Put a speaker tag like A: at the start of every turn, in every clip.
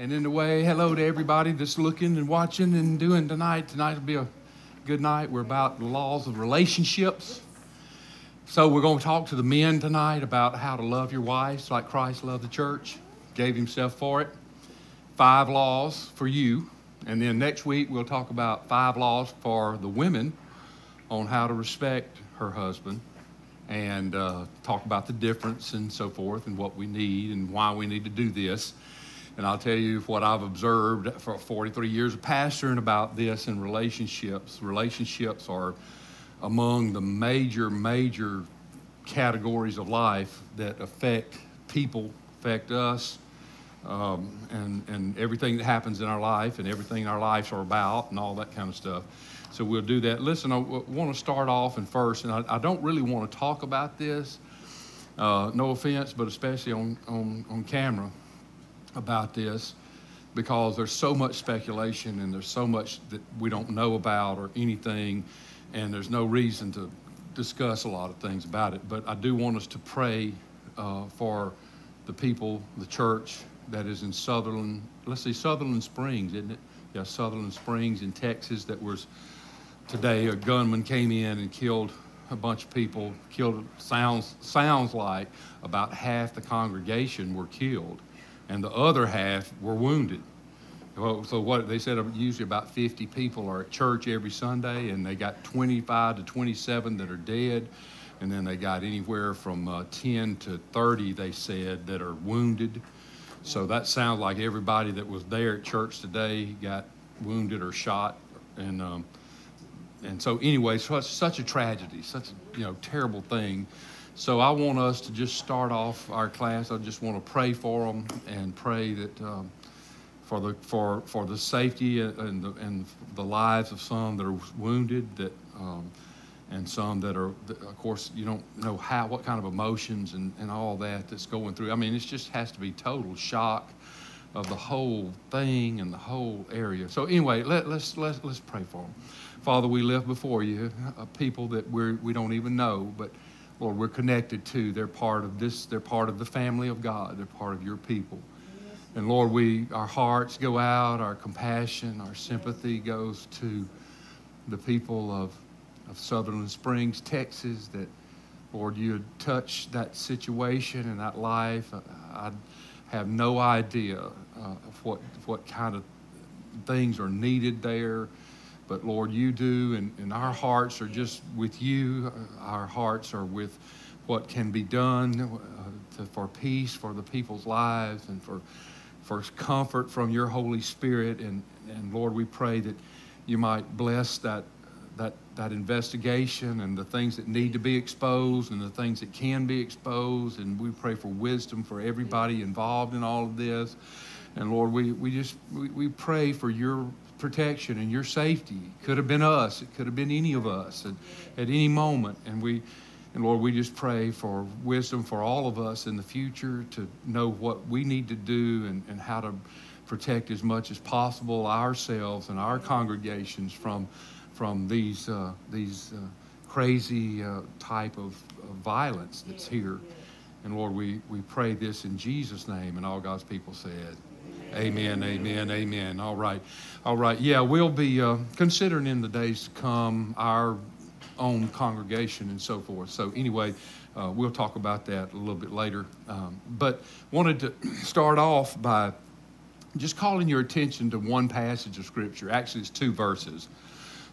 A: And in the way, hello to everybody that's looking and watching and doing tonight. Tonight will be a good night. We're about the laws of relationships. So we're going to talk to the men tonight about how to love your wives like Christ loved the church, gave himself for it. Five laws for you. And then next week we'll talk about five laws for the women on how to respect her husband and uh, talk about the difference and so forth and what we need and why we need to do this. And I'll tell you what I've observed for 43 years of pastoring about this in relationships. Relationships are among the major, major categories of life that affect people, affect us, um, and, and everything that happens in our life and everything our lives are about and all that kind of stuff. So we'll do that. Listen, I want to start off and first, and I, I don't really want to talk about this, uh, no offense, but especially on, on, on camera about this because there's so much speculation and there's so much that we don't know about or anything, and there's no reason to discuss a lot of things about it. But I do want us to pray uh, for the people, the church that is in Sutherland, let's see, Sutherland Springs, isn't it? Yeah, Sutherland Springs in Texas that was today a gunman came in and killed a bunch of people, killed, sounds, sounds like about half the congregation were killed and the other half were wounded. So what they said usually about 50 people are at church every Sunday, and they got 25 to 27 that are dead, and then they got anywhere from uh, 10 to 30 they said that are wounded. So that sounds like everybody that was there at church today got wounded or shot, and um, and so anyway, such such a tragedy, such a you know terrible thing. So I want us to just start off our class. I just want to pray for them and pray that um, for the for for the safety and the, and the lives of some that are wounded, that um, and some that are, of course, you don't know how what kind of emotions and, and all that that's going through. I mean, it just has to be total shock of the whole thing and the whole area. So anyway, let, let's let's let's pray for them. Father, we live before you, people that we're we don't even know, but Lord, we're connected to. They're part of this, they're part of the family of God. They're part of your people. And Lord, we our hearts go out, our compassion, our sympathy goes to the people of, of Sutherland Springs, Texas, that Lord, you touch that situation and that life. I, have no idea uh, of what, what kind of things are needed there. But Lord, you do, and, and our hearts are just with you. Our hearts are with what can be done uh, to, for peace for the people's lives and for, for comfort from your Holy Spirit. And, and Lord, we pray that you might bless that, that, that investigation and the things that need to be exposed and the things that can be exposed. And we pray for wisdom for everybody involved in all of this. And Lord, we, we just we, we pray for your protection and your safety. It could have been us. It could have been any of us at, at any moment. And we, and Lord, we just pray for wisdom for all of us in the future to know what we need to do and, and how to protect as much as possible ourselves and our congregations from, from these, uh, these uh, crazy uh, type of, of, violence that's here. And Lord, we, we pray this in Jesus' name, and all God's people said. Amen, amen, amen. All right, all right. Yeah, we'll be uh, considering in the days to come our own congregation and so forth. So, anyway, uh, we'll talk about that a little bit later. Um, but wanted to start off by just calling your attention to one passage of Scripture. Actually, it's two verses,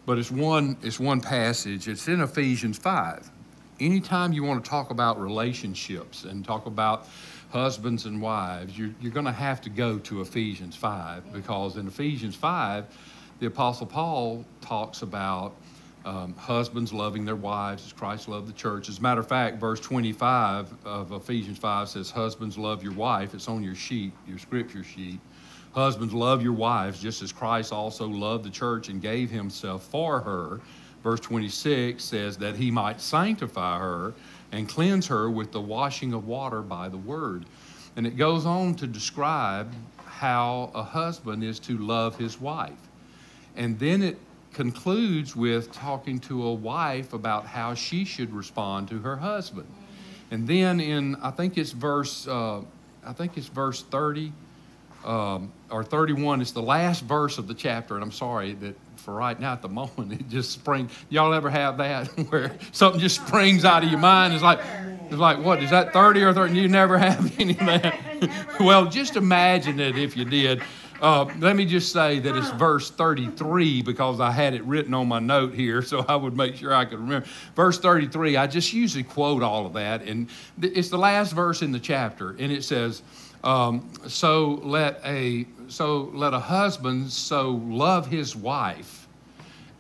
A: but it's one, it's one passage. It's in Ephesians 5. Anytime you want to talk about relationships and talk about husbands and wives, you're, you're going to have to go to Ephesians 5 because in Ephesians 5, the Apostle Paul talks about um, husbands loving their wives as Christ loved the church. As a matter of fact, verse 25 of Ephesians 5 says, Husbands, love your wife. It's on your sheet, your scripture sheet. Husbands, love your wives just as Christ also loved the church and gave himself for her. Verse 26 says that he might sanctify her and cleanse her with the washing of water by the word. And it goes on to describe how a husband is to love his wife. And then it concludes with talking to a wife about how she should respond to her husband. And then in I think it's verse uh, I think it's verse 30 um, or 31. It's the last verse of the chapter, and I'm sorry that for right now at the moment it just springs. Y'all ever have that where something just springs out of your mind? It's like, it's like what is that 30 or 30? You never have any of that. well, just imagine it if you did. Uh, let me just say that it's verse 33 because I had it written on my note here, so I would make sure I could remember. Verse 33, I just usually quote all of that, and it's the last verse in the chapter, and it says, um, "So let a so let a husband so love his wife,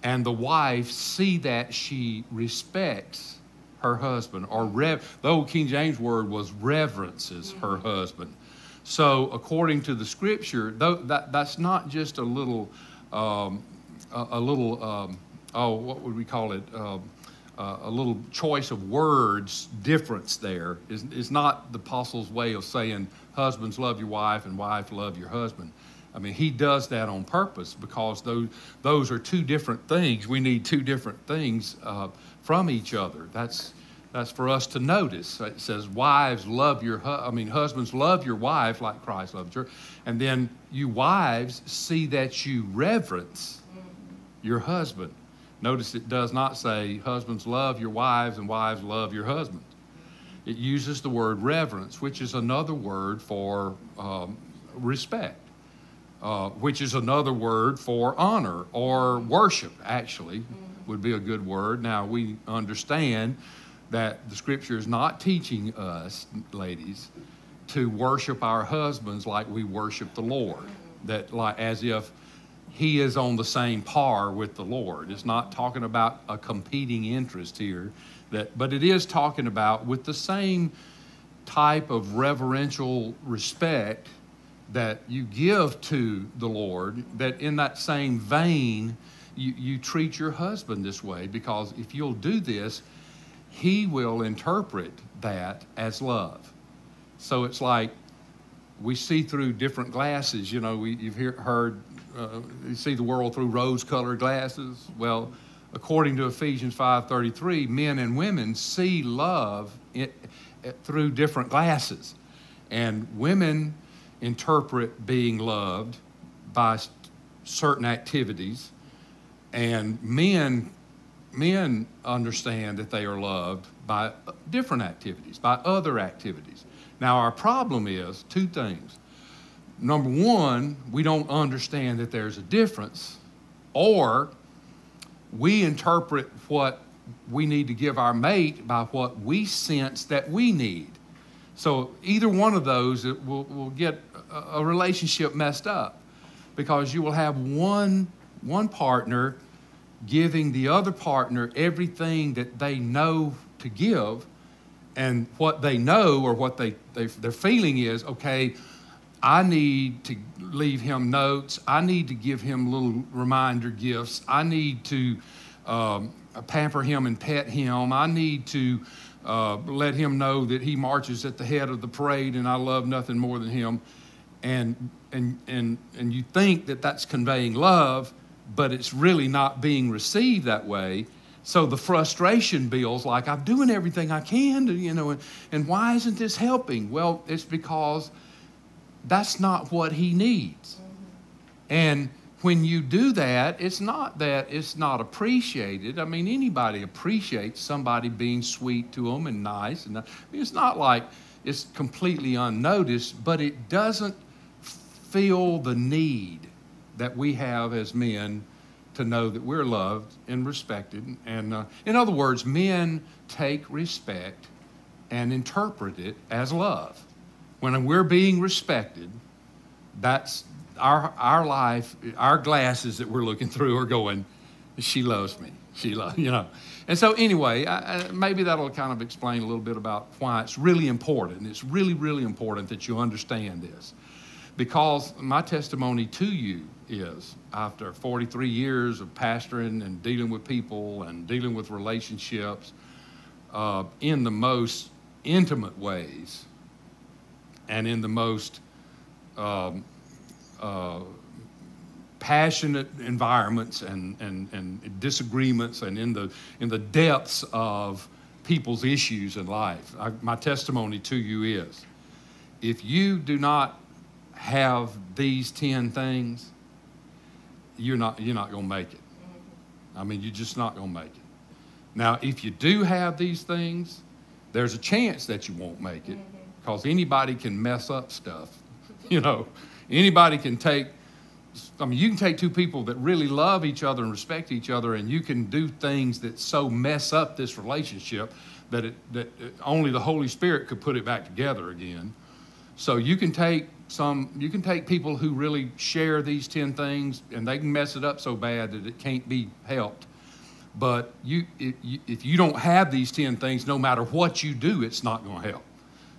A: and the wife see that she respects her husband, or rev. The old King James word was reverences her husband." So, according to the scripture, though, that, that's not just a little, um, a, a, little, um, oh, what would we call it? Um, uh, a little choice of words difference there is, is not the apostle's way of saying husbands love your wife and wife love your husband. I mean, he does that on purpose because those, those are two different things. We need two different things uh, from each other. That's, that's for us to notice. It says, "Wives, love your hu- I mean, husbands, love your wife like Christ loved her." And then you wives see that you reverence your husband. Notice it does not say, "Husbands, love your wives," and "Wives, love your husband." It uses the word reverence, which is another word for um, respect, uh, which is another word for honor or worship. Actually, would be a good word. Now we understand that the scripture is not teaching us, ladies, to worship our husbands like we worship the Lord, that like as if he is on the same par with the Lord. It's not talking about a competing interest here, that, but it is talking about with the same type of reverential respect that you give to the Lord, that in that same vein, you, you treat your husband this way, because if you'll do this, he will interpret that as love. So it's like we see through different glasses. You know, we, you've hear, heard, uh, you see the world through rose-colored glasses. Well, according to Ephesians 5:33, men and women see love it, through different glasses, and women interpret being loved by certain activities, and men men understand that they are loved by different activities, by other activities. Now, our problem is two things. Number one, we don't understand that there's a difference, or we interpret what we need to give our mate by what we sense that we need. So, either one of those will, will get a, relationship messed up because you will have one, one partner giving the other partner everything that they know to give. And what they know or what they, they, their feeling is okay, I need to leave him notes. I need to give him little reminder gifts. I need to um, pamper him and pet him. I need to uh, let him know that he marches at the head of the parade and I love nothing more than him. And, and, and, and you think that that's conveying love, but it's really not being received that way. So the frustration builds like, I'm doing everything I can, to, you know, and, and why isn't this helping? Well, it's because that's not what he needs. And when you do that, it's not that it's not appreciated. I mean, anybody appreciates somebody being sweet to them and nice. And I mean, it's not like it's completely unnoticed, but it doesn't feel the need that we have as men to know that we're loved and respected. And uh, in other words, men take respect and interpret it as love. When we're being respected, that's our, our life, our glasses that we're looking through are going, she loves me. She loves, you know. And so, anyway, I, I, maybe that'll kind of explain a little bit about why it's really important. It's really, really important that you understand this. Because my testimony to you is after 43 years of pastoring and dealing with people and dealing with relationships uh, in the most intimate ways and in the most um, uh, passionate environments and, and, and disagreements and in the, in the depths of people's issues in life. I, my testimony to you is if you do not have these 10 things, you're not, you're not going to make it. I mean, you're just not going to make it. Now, if you do have these things, there's a chance that you won't make it because anybody can mess up stuff. You know, anybody can take, I mean, you can take two people that really love each other and respect each other, and you can do things that so mess up this relationship that, it, that uh, only the Holy Spirit could put it back together again. So you can take some, you can take people who really share these 10 things and they can mess it up so bad that it can't be helped. But you, if, you, if you don't have these 10 things, no matter what you do, it's not going to help.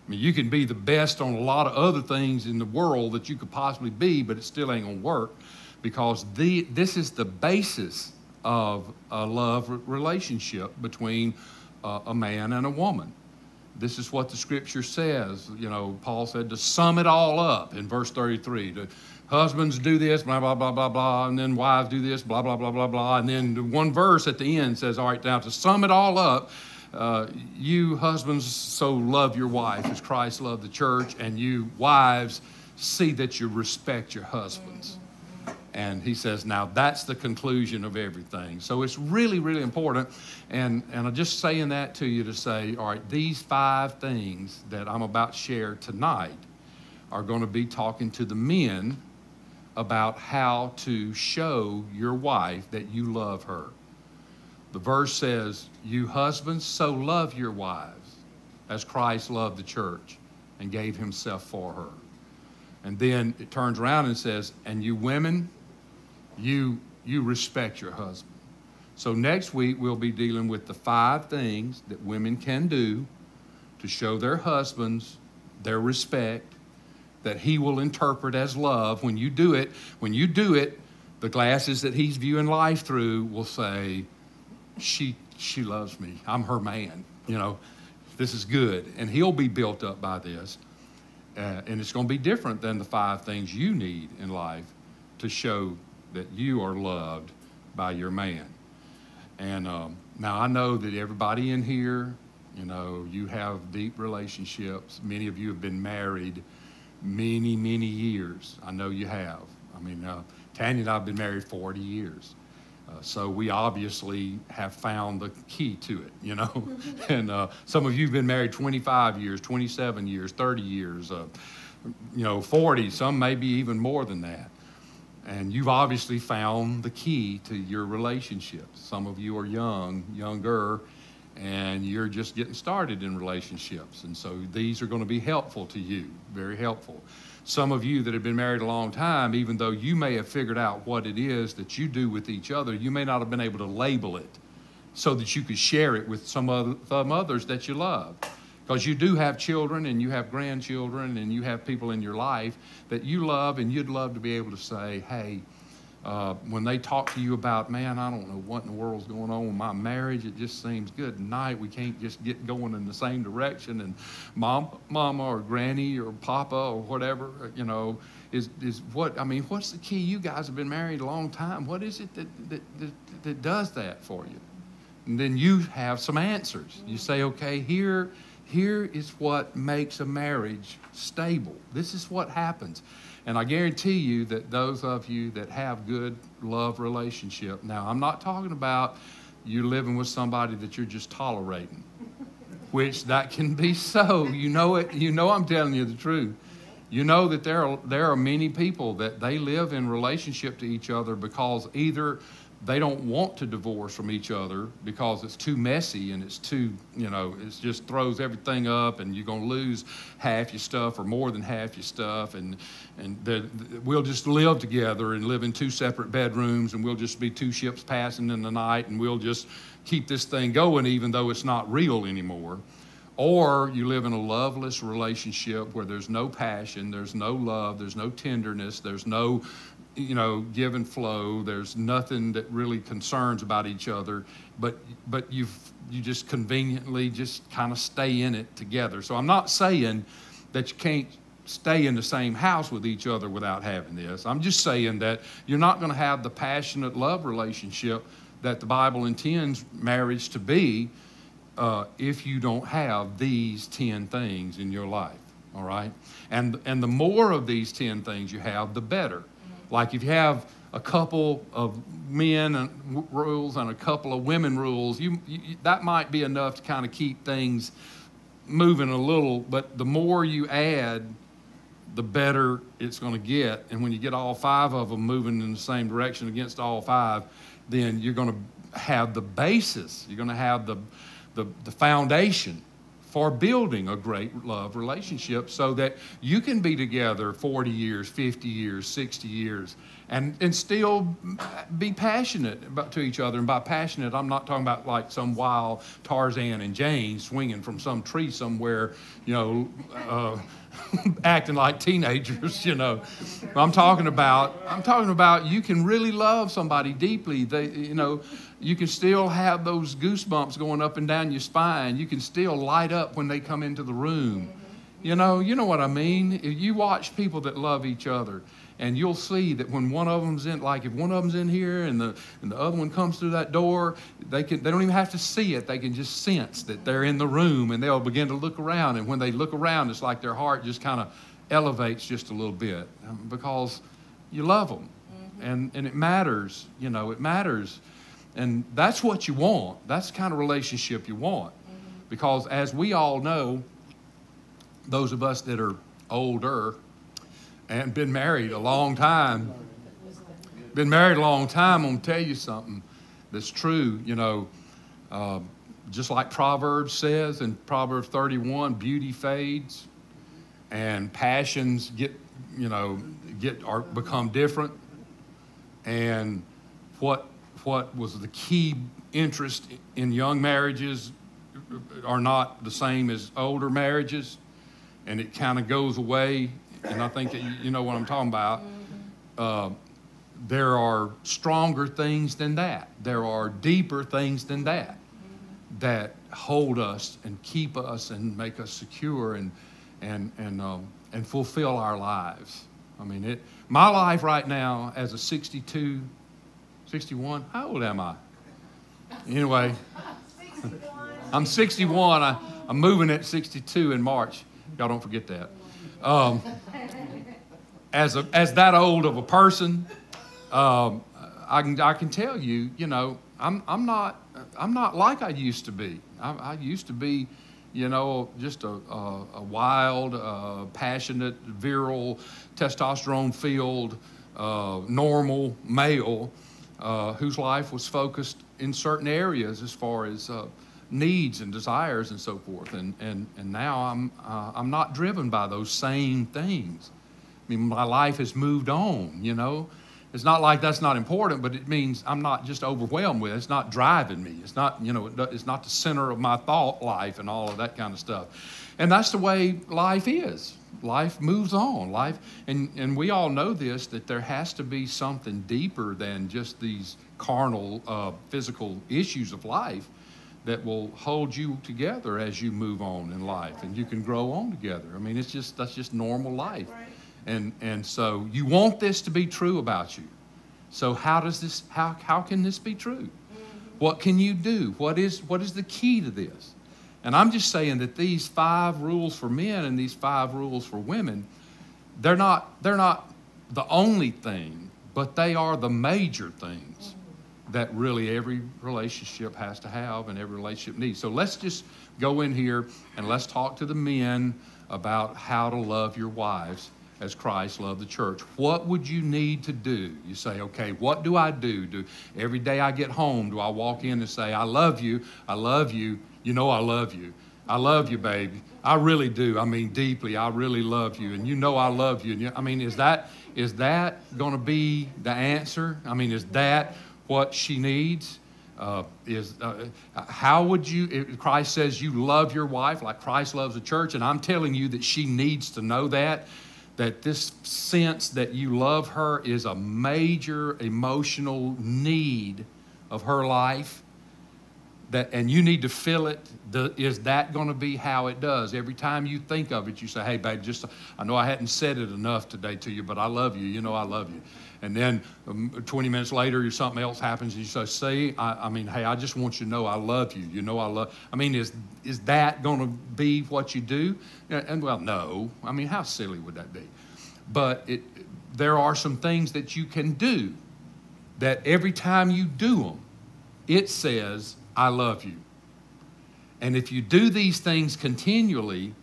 A: I mean, you can be the best on a lot of other things in the world that you could possibly be, but it still ain't to work because the, this is the basis of a love relationship between uh, a man and a woman. This is what the scripture says. You know, Paul said to sum it all up in verse 33. To, husbands do this, blah, blah, blah, blah, blah, and then wives do this, blah, blah, blah, blah, blah. And then one verse at the end says, all right, now to sum it all up, uh, you husbands so love your wife as Christ loved the church, and you wives see that you respect your husbands. And he says, now that's the conclusion of everything. So it's really, really important. And, and I'm just saying that to you to say, all right, these five things that I'm about to share tonight are going to be talking to the men about how to show your wife that you love her. The verse says, You husbands, so love your wives as Christ loved the church and gave himself for her. And then it turns around and says, And you women, you, you respect your husband. So next week we'll be dealing with the five things that women can do to show their husbands their respect that he will interpret as love. When you do it, when you do it, the glasses that he's viewing life through will say, she, she loves me. I'm her man. You know, this is good. And he'll be built up by this. Uh, and it's going to be different than the five things you need in life to show that you are loved by your man. And um, now I know that everybody in here, you know, you have deep relationships. Many of you have been married many, many years. I know you have. I mean, uh, Tanya and I have been married 40 years. Uh, so we obviously have found the key to it, you know. and uh, some of you have been married 25 years, 27 years, 30 years, uh, you know, 40, some maybe even more than that. And you've obviously found the key to your relationships. Some of you are young, younger, and you're just getting started in relationships. And so these are going to be helpful to you, very helpful. Some of you that have been married a long time, even though you may have figured out what it is that you do with each other, you may not have been able to label it so that you could share it with some, other, some others that you love. Because you do have children and you have grandchildren and you have people in your life that you love and you'd love to be able to say, hey, uh, when they talk to you about, man, I don't know what in the world's going on with my marriage. It just seems good night. We can't just get going in the same direction. And mom, mama or granny or papa or whatever, you know, is, is what, I mean, what's the key? You guys have been married a long time. What is it that, that, that, that does that for you? And then you have some answers. You say, okay, here, here is what makes a marriage stable. This is what happens. And I guarantee you that those of you that have good love relationship, now I'm not talking about you living with somebody that you're just tolerating, which that can be so. You know it. You know I'm telling you the truth. You know that there are, there are many people that they live in relationship to each other because either they don't want to divorce from each other because it's too messy and it's too, you know, it just throws everything up and you're going to lose half your stuff or more than half your stuff. And, and we'll just live together and live in two separate bedrooms and we'll just be two ships passing in the night and we'll just keep this thing going even though it's not real anymore. Or you live in a loveless relationship where there's no passion, there's no love, there's no tenderness, there's no you know, give and flow. There's nothing that really concerns about each other, but but you've you just conveniently just kind of stay in it together. So I'm not saying that you can't stay in the same house with each other without having this. I'm just saying that you're not going to have the passionate love relationship that the Bible intends marriage to be uh, if you don't have these 10 things in your life. all right? And, and the more of these 10 things you have, the better. Like if you have a couple of men rules and a couple of women rules, you, you that might be enough to kind of keep things moving a little, but the more you add, the better it's going to get. And when you get all five of them moving in the same direction against all five, then you're going to have the basis. You're going to have the, the, the foundation for building a great love relationship so that you can be together 40 years, 50 years, 60 years, and, and still be passionate about, to each other. And by passionate, I'm not talking about like some wild Tarzan and Jane swinging from some tree somewhere, you know, uh, acting like teenagers, you know. I'm talking about, I'm talking about you can really love somebody deeply. They, you know, you can still have those goosebumps going up and down your spine. You can still light up when they come into the room. You know, you know what I mean? If you watch people that love each other, and you'll see that when one of them's in, like if one of them's in here and the and the other one comes through that door, they can they don't even have to see it. They can just sense that they're in the room, and they'll begin to look around. And when they look around, it's like their heart just kind of elevates just a little bit um, because you love them, mm-hmm. and and it matters. You know, it matters and that's what you want. That's the kind of relationship you want. Mm-hmm. Because as we all know, those of us that are older and been married a long time, been married a long time, I'm going to tell you something that's true. You know, uh, just like Proverbs says in Proverbs 31, beauty fades and passions get, you know, get are become different. And what what was the key interest in young marriages are not the same as older marriages, and it kind of goes away. And I think that you know what I'm talking about. Uh, there are stronger things than that. There are deeper things than that that hold us and keep us and make us secure and and and um, and fulfill our lives. I mean, it. My life right now, as a 62 61. How old am I? Anyway, I'm 61. I, am moving at 62 in March. Y'all don't forget that. Um, as, a, as that old of a person, um, I, can, I can tell you, you know, I'm, I'm, not, I'm not like I used to be. I, I used to be, you know, just a, a, a wild, uh, passionate, virile, testosterone filled, uh, normal male uh, whose life was focused in certain areas as far as uh, needs and desires and so forth. And, and, and now I'm, uh, I'm not driven by those same things. I mean, my life has moved on, you know. It's not like that's not important, but it means I'm not just overwhelmed with it. It's not driving me. It's not, you know, it's not the center of my thought life and all of that kind of stuff. And that's the way life is life moves on. Life, and, and we all know this that there has to be something deeper than just these carnal, uh, physical issues of life that will hold you together as you move on in life, and you can grow on together. I mean, it's just that's just normal life, and and so you want this to be true about you. So how does this? How how can this be true? What can you do? What is what is the key to this? And I'm just saying that these five rules for men and these five rules for women, they're not, they're not the only thing, but they are the major things that really every relationship has to have and every relationship needs. So let's just go in here and let's talk to the men about how to love your wives as Christ loved the church. What would you need to do? You say, okay, what do I do? Do every day I get home, do I walk in and say, I love you, I love you, you know I love you. I love you, baby. I really do. I mean, deeply. I really love you, and you know I love you. And you, I mean, is that is that going to be the answer? I mean, is that what she needs? Uh, is uh, how would you? Christ says you love your wife like Christ loves the church, and I'm telling you that she needs to know that. That this sense that you love her is a major emotional need of her life that, and you need to fill it. The, is that going to be how it does? Every time you think of it, you say, "Hey, babe, just I know I hadn't said it enough today to you, but I love you. You know I love you." And then um, 20 minutes later, something else happens, and you say, "See, I, I mean, hey, I just want you to know I love you. You know I love." I mean, is is that going to be what you do? And, and well, no. I mean, how silly would that be? But it, there are some things that you can do that every time you do them, it says, I love you. And if you do these things continually,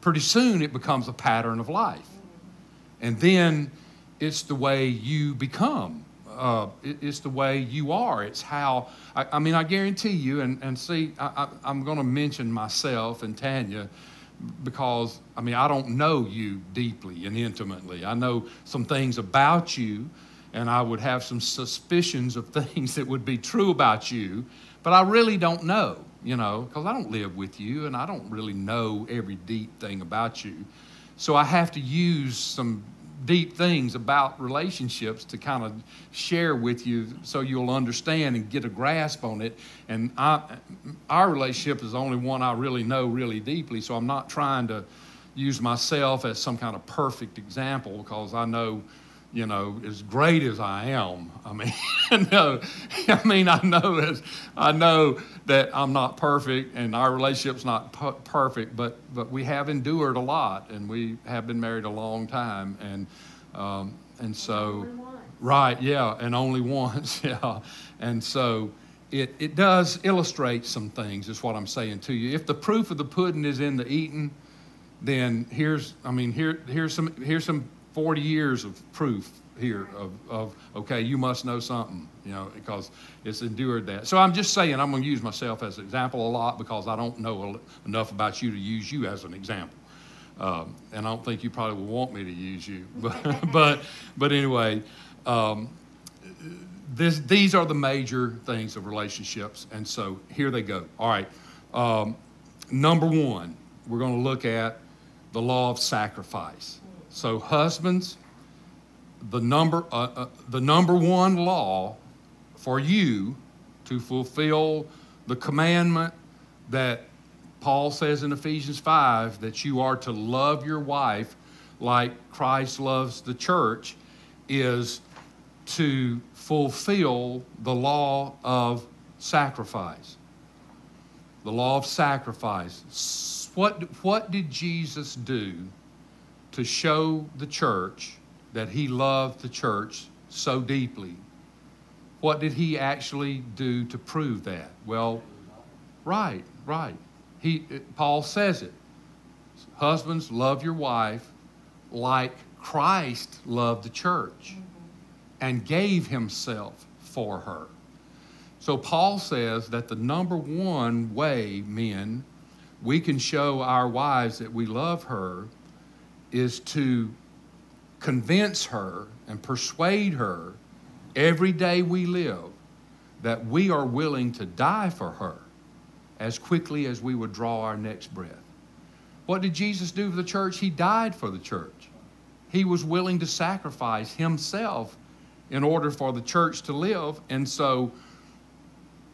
A: pretty soon it becomes a pattern of life. And then it's the way you become. Uh, it, it's the way you are. It's how, I, I mean, I guarantee you, and, and see, I, I, I'm going to mention myself and Tanya because, I mean, I don't know you deeply and intimately. I know some things about you, and I would have some suspicions of things that would be true about you, but I really don't know, you know, because I don't live with you and I don't really know every deep thing about you. So I have to use some deep things about relationships to kind of share with you so you'll understand and get a grasp on it. And I, our relationship is the only one I really know really deeply, so I'm not trying to use myself as some kind of perfect example because I know you know, as great as I am, I mean, no, I mean, I know as, I know that I'm not perfect and our relationship's not perfect, but but we have endured a lot and we have been married a long time and um, and so right, yeah, and only once, yeah, and so. It, it does illustrate some things, is what I'm saying to you. If the proof of the pudding is in the eating, then here's, I mean, here, here's some, here's some 40 years of proof here of, of okay, you must know something, you know, because it's endured that. So I'm just saying, I'm going to use myself as an example a lot because I don't know enough about you to use you as an example. Um, and I don't think you probably will want me to use you. But, but, but anyway, um, this, these are the major things of relationships. And so here they go. All right. Um, number one, we're going to look at the law of sacrifice. So, husbands, the number, uh, uh, the number one law for you to fulfill the commandment that Paul says in Ephesians 5 that you are to love your wife like Christ loves the church is to fulfill the law of sacrifice. The law of sacrifice. What, what did Jesus do to show the church that he loved the church so deeply. What did he actually do to prove that? Well, right, right. He, Paul says it. Husbands, love your wife like Christ loved the church mm-hmm. and gave himself for her. So Paul says that the number one way, men, we can show our wives that we love her is to convince her and persuade her every day we live that we are willing to die for her as quickly as we would draw our next breath. What did Jesus do for the church? He died for the church. He was willing to sacrifice himself in order for the church to live. And so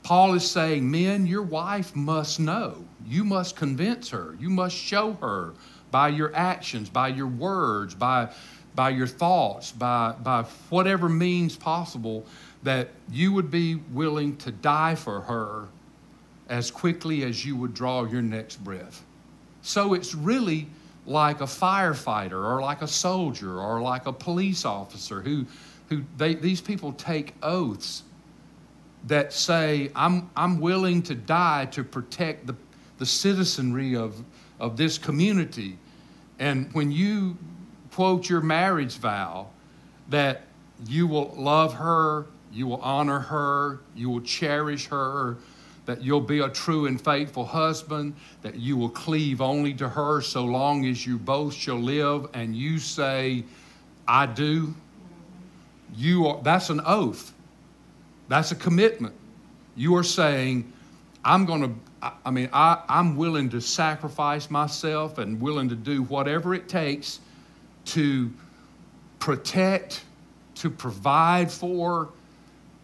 A: Paul is saying, Men, your wife must know. You must convince her. You must show her by your actions, by your words, by, by your thoughts, by, by whatever means possible, that you would be willing to die for her as quickly as you would draw your next breath. So it's really like a firefighter or like a soldier or like a police officer who, who they, these people take oaths that say, I'm, I'm willing to die to protect the, the citizenry of, of this community. And when you quote your marriage vow, that you will love her, you will honor her, you will cherish her, that you'll be a true and faithful husband, that you will cleave only to her so long as you both shall live, and you say, I do. You are, that's an oath. That's a commitment. You are saying, I'm going to I mean, I, I'm willing to sacrifice myself and willing to do whatever it takes to protect, to provide for,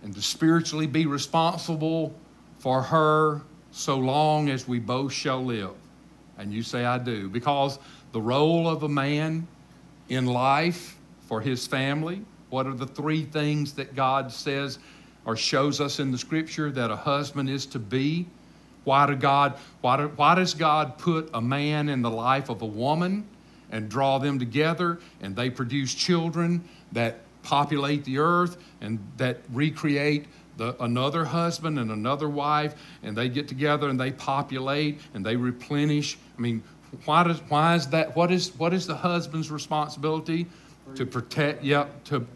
A: and to spiritually be responsible for her so long as we both shall live. And you say, I do. Because the role of a man in life for his family, what are the three things that God says or shows us in the scripture that a husband is to be? Why, do God, why, do, why does God put a man in the life of a woman and draw them together and they produce children that populate the earth and that recreate the, another husband and another wife and they get together and they populate and they replenish? I mean, why, does, why is that? What is, what is the husband's responsibility? To protect, yep, to,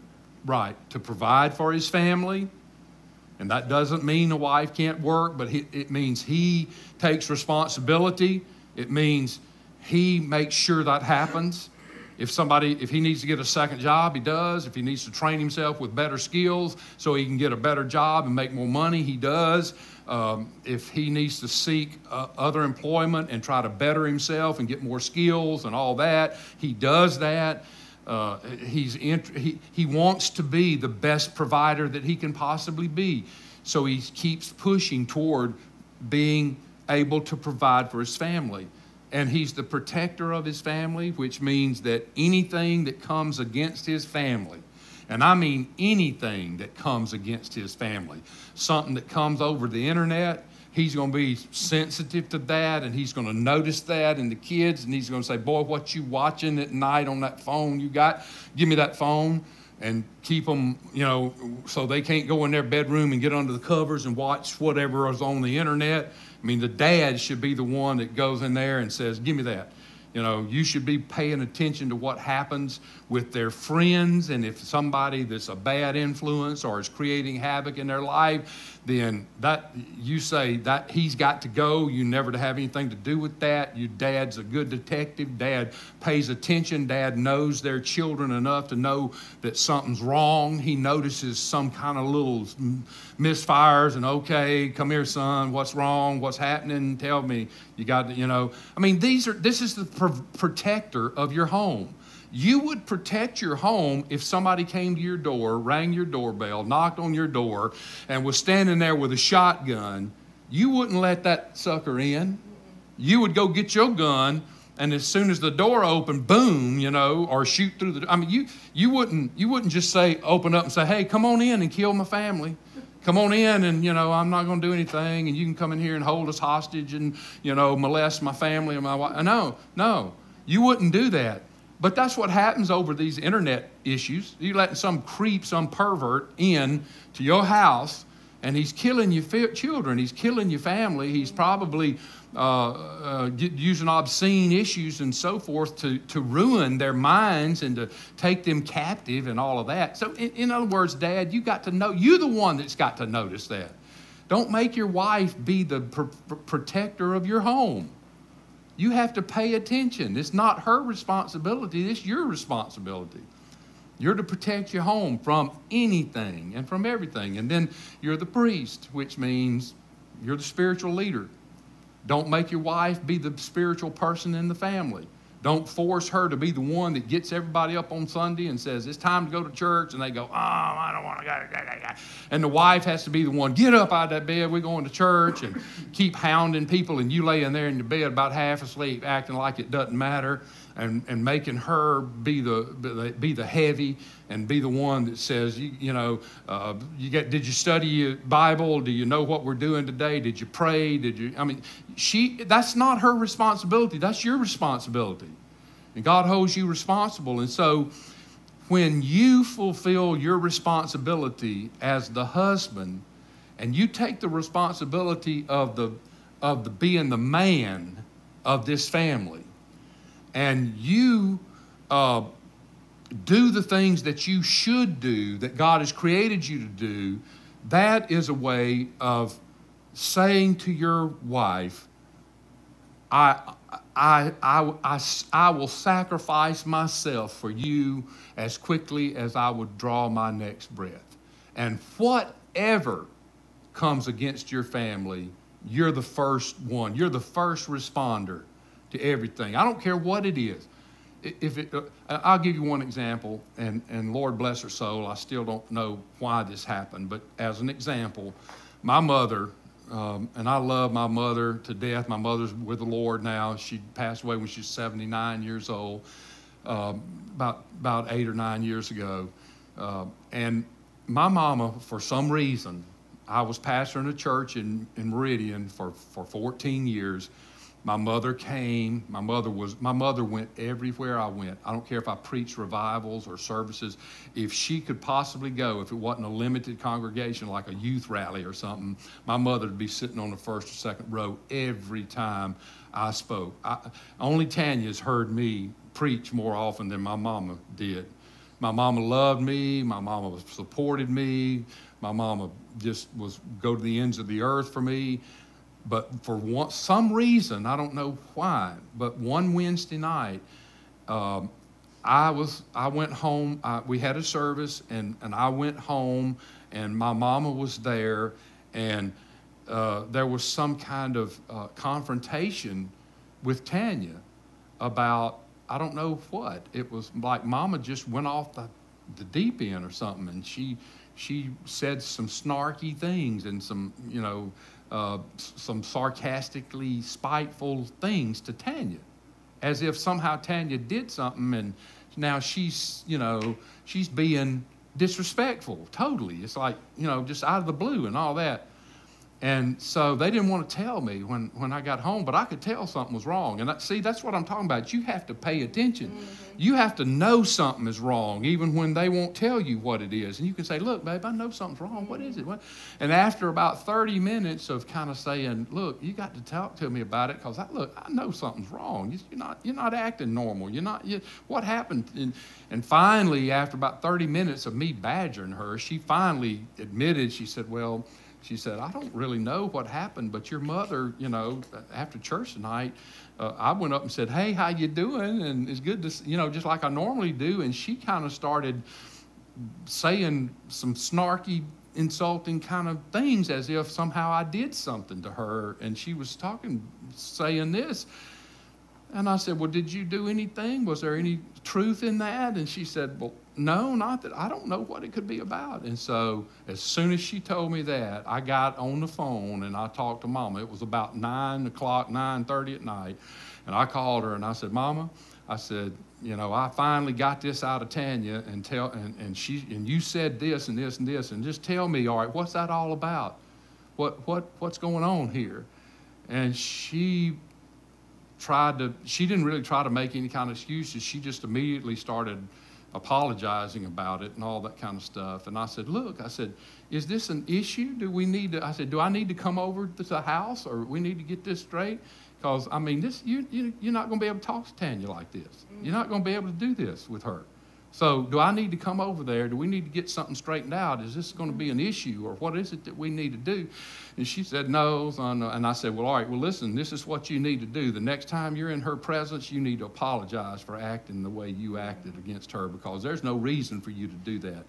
A: right, to provide for his family, and that doesn't mean a wife can't work, but it means he takes responsibility. It means he makes sure that happens. If somebody, if he needs to get a second job, he does. If he needs to train himself with better skills so he can get a better job and make more money, he does. Um, if he needs to seek uh, other employment and try to better himself and get more skills and all that, he does that. Uh, he's int- he, he wants to be the best provider that he can possibly be. So he keeps pushing toward being able to provide for his family. And he's the protector of his family, which means that anything that comes against his family, and I mean anything that comes against his family, something that comes over the internet, he's going to be sensitive to that and he's going to notice that in the kids and he's going to say boy what you watching at night on that phone you got? Give me that phone and keep them you know so they can't go in their bedroom and get under the covers and watch whatever is on the internet. I mean the dad should be the one that goes in there and says give me that. You know, you should be paying attention to what happens with their friends. And if somebody that's a bad influence or is creating havoc in their life, then that you say that he's got to go. You never to have anything to do with that. Your dad's a good detective. Dad pays attention. Dad knows their children enough to know that something's wrong. He notices some kind of little misfires and okay, come here, son. What's wrong? What's happening? Tell me. You got to, you know. I mean, these are. This is the protector of your home. You would protect your home if somebody came to your door, rang your doorbell, knocked on your door, and was standing there with a shotgun. You wouldn't let that sucker in. You would go get your gun, and as soon as the door opened, boom, you know, or shoot through the. I mean, you you wouldn't you wouldn't just say open up and say, hey, come on in and kill my family come on in and you know i'm not going to do anything and you can come in here and hold us hostage and you know molest my family and my wife no no you wouldn't do that but that's what happens over these internet issues. You're letting some creep, some pervert in to your house, and he's killing your children. He's killing your family. He's probably uh, uh, using obscene issues and so forth to, to ruin their minds and to take them captive and all of that. So, in, in other words, Dad, you got to know, you're the one that's got to notice that. Don't make your wife be the pr- protector of your home. You have to pay attention. It's not her responsibility, it's your responsibility. You're to protect your home from anything and from everything. And then you're the priest, which means you're the spiritual leader. Don't make your wife be the spiritual person in the family. Don't force her to be the one that gets everybody up on Sunday and says, It's time to go to church. And they go, Oh, I don't want to go. And the wife has to be the one, Get up out of that bed. We're going to church. And keep hounding people. And you laying there in your bed about half asleep, acting like it doesn't matter and, and making her be the, be the heavy and be the one that says, you, you know, uh, you get, did you study your Bible? Do you know what we're doing today? Did you pray? Did you, I mean, she, that's not her responsibility. That's your responsibility. And God holds you responsible. And so when you fulfill your responsibility as the husband and you take the responsibility of the, of the being the man of this family, and you uh, do the things that you should do, that God has created you to do, that is a way of saying to your wife, I, I, I, I, I will sacrifice myself for you as quickly as I would draw my next breath. And whatever comes against your family, you're the first one. You're the first responder to everything. I don't care what it is. If it, uh, I'll give you one example, and, and Lord bless her soul, I still don't know why this happened, but as an example, my mother um, and I love my mother to death. My mother's with the Lord now. She passed away when she was 79 years old, um, about about eight or nine years ago. Uh, and my mama, for some reason, I was pastoring a church in, in Meridian for, for 14 years. My mother came. My mother was my mother went everywhere I went. I don't care if I preached revivals or services. If she could possibly go, if it wasn't a limited congregation like a youth rally or something, my mother would be sitting on the first or second row every time I spoke. I, only Tanya's heard me preach more often than my mama did. My mama loved me. My mama supported me. My mama just was go to the ends of the earth for me. But for one, some reason, I don't know why, but one Wednesday night, um, I was I went home. I, we had a service, and and I went home, and my mama was there, and uh, there was some kind of uh, confrontation with Tanya about I don't know what. It was like Mama just went off the, the deep end or something, and she she said some snarky things and some you know uh, some sarcastically spiteful things to Tanya, as if somehow Tanya did something and now she's, you know, she's being disrespectful totally. It's like, you know, just out of the blue and all that. And so they didn't want to tell me when, when I got home, but I could tell something was wrong. And I, see, that's what I'm talking about. You have to pay attention. Mm-hmm. You have to know something is wrong, even when they won't tell you what it is. And you can say, Look, babe, I know something's wrong. What is it? What? And after about 30 minutes of kind of saying, Look, you got to talk to me about it because I look, I know something's wrong. You're not, you're not acting normal. You're not, you, what happened? And, and finally, after about 30 minutes of me badgering her, she finally admitted, she said, Well, she said, I don't really know what happened, but your mother, you know, after church tonight, uh, I went up and said, hey, how you doing? And it's good to, you know, just like I normally do. And she kind of started saying some snarky, insulting kind of things as if somehow I did something to her. And she was talking, saying this. And I said, well, did you do anything? Was there any truth in that? And she said, well, no, not that. I don't know what it could be about. And so as soon as she told me that, I got on the phone and I talked to Mama. It was about 9 o'clock, 9.30 at night. And I called her and I said, Mama, I said, you know, I finally got this out of Tanya and tell and, and she and you said this and this and this and just tell me, all right, what's that all about? What what what's going on here? And she tried to she didn't really try to make any kind of excuses. She just immediately started apologizing about it and all that kind of stuff. And I said, Look, I said, is this an issue? Do we need to, I said, do I need to come over to the house or we need to get this straight? Because, I mean, this, you, you, you're not going to be able to talk to Tanya like this. You're not going to be able to do this with her. So, do I need to come over there? Do we need to get something straightened out? Is this going to be an issue, or what is it that we need to do? And she said, No. And I said, Well, all right, well, listen, this is what you need to do. The next time you're in her presence, you need to apologize for acting the way you acted against her because there's no reason for you to do that.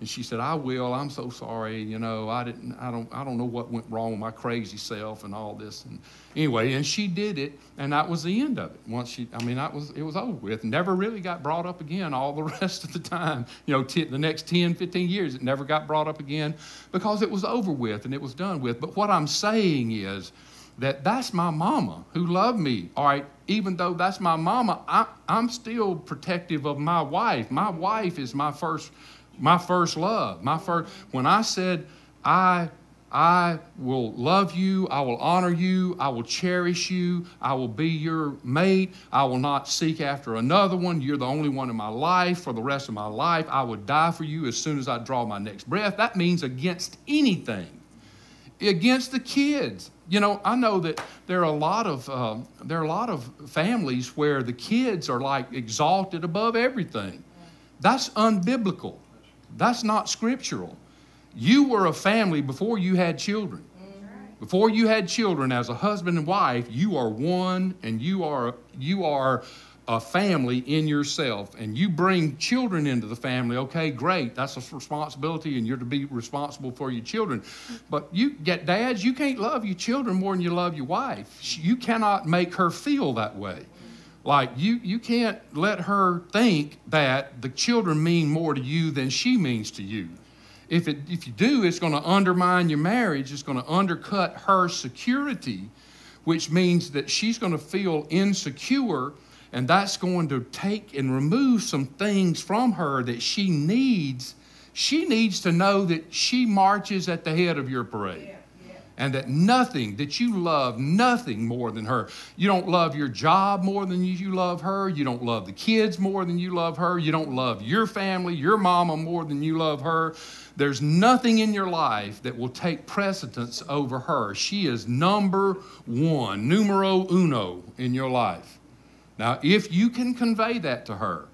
A: And she said, I will. I'm so sorry. You know, I didn't, I don't, I don't know what went wrong with my crazy self and all this. And anyway, and she did it, and that was the end of it. Once she, I mean, that was, it was over with. Never really got brought up again all the rest of the time. You know, t- the next 10, 15 years, it never got brought up again because it was over with and it was done with. But what I'm saying is, that that's my mama who loved me. All right, even though that's my mama, I, I'm still protective of my wife. My wife is my first my first love. My first when I said I I will love you, I will honor you, I will cherish you, I will be your mate, I will not seek after another one. You're the only one in my life for the rest of my life. I would die for you as soon as I draw my next breath. That means against anything. Against the kids. You know, I know that there are a lot of uh, there are a lot of families where the kids are like exalted above everything. That's unbiblical. That's not scriptural. You were a family before you had children. Before you had children, as a husband and wife, you are one and you are, you are a family in yourself. And you bring children into the family. Okay great. That's a responsibility and you're to be responsible for your children. But you get dads you can't love your children more than you love your wife. You cannot make her feel that way like you, you can't let her think that the children mean more to you than she means to you. If, it, if you do, it's going to undermine your marriage. It's going to undercut her security, which means that she's going to feel insecure, and that's going to take and remove some things from her that she needs. She needs to know that she marches at the head of your parade and that nothing that you love nothing more than her. You don't love your job more than you love her. You don't love the kids more than you love her. You don't love your family your mama more than you love her. There's nothing in your life that will take precedence over her. She is number one numero uno in your life. Now if you can convey that to her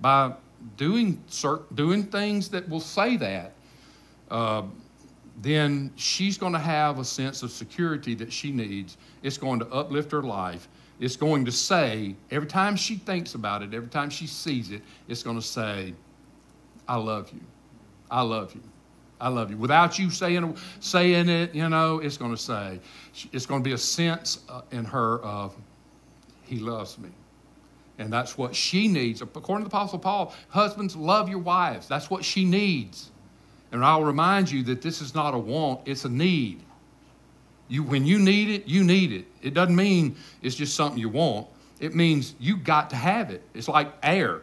A: by doing certain, doing things that will say that uh, then she's going to have a sense of security that she needs. It's going to uplift her life. It's going to say, every time she thinks about it, every time she sees it, it's going to say, I love you. I love you. I love you. Without you saying, saying it, you know, it's going to say, it's going to be a sense uh, in her of, He loves me. And that's what she needs. According to the Apostle Paul, husbands, love your wives. That's what she needs. And I'll remind you that this is not a want, it's a need. You, when you need it, you need it. It doesn't mean it's just something you want. It means you got to have it. It's like air.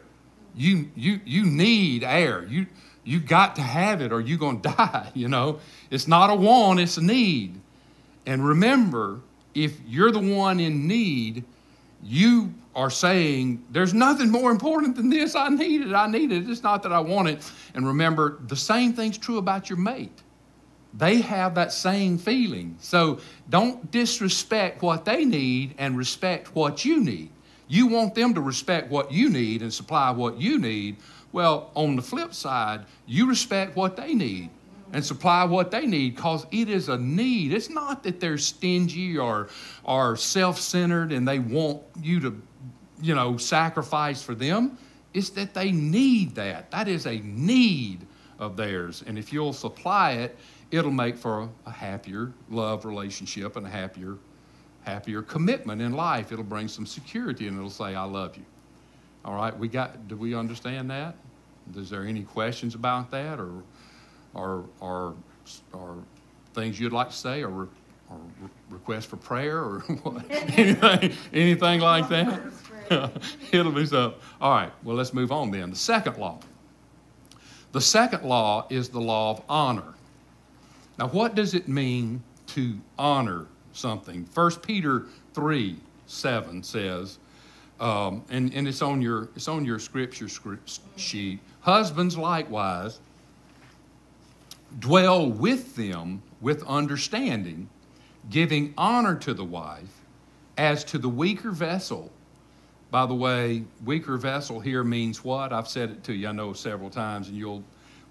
A: You, you, you need air. You, you got to have it or you're going to die, you know. It's not a want, it's a need. And remember, if you're the one in need, you are saying, There's nothing more important than this. I need it. I need it. It's not that I want it. And remember, the same thing's true about your mate. They have that same feeling. So don't disrespect what they need and respect what you need. You want them to respect what you need and supply what you need. Well, on the flip side, you respect what they need and supply what they need because it is a need. It's not that they're stingy or, or self centered and they want you to, you know, sacrifice for them. It's that they need that. That is a need of theirs. And if you'll supply it, it'll make for a, happier love relationship and a happier, happier commitment in life. It'll bring some security and it'll say, I love you. All right, we got, do we understand that? Is there any questions about that or, or, or, or things you'd like to say or, or request for prayer or what? anything, anything like that? It'll be so. All right, well, let's move on then. The second law. The second law is the law of honor. Now, what does it mean to honor something? 1 Peter 3 7 says, um, and, and it's on your it's on your scripture script sheet. Husbands likewise dwell with them with understanding, giving honor to the wife as to the weaker vessel by the way, weaker vessel here means what? I've said it to you, I know several times, and you'll.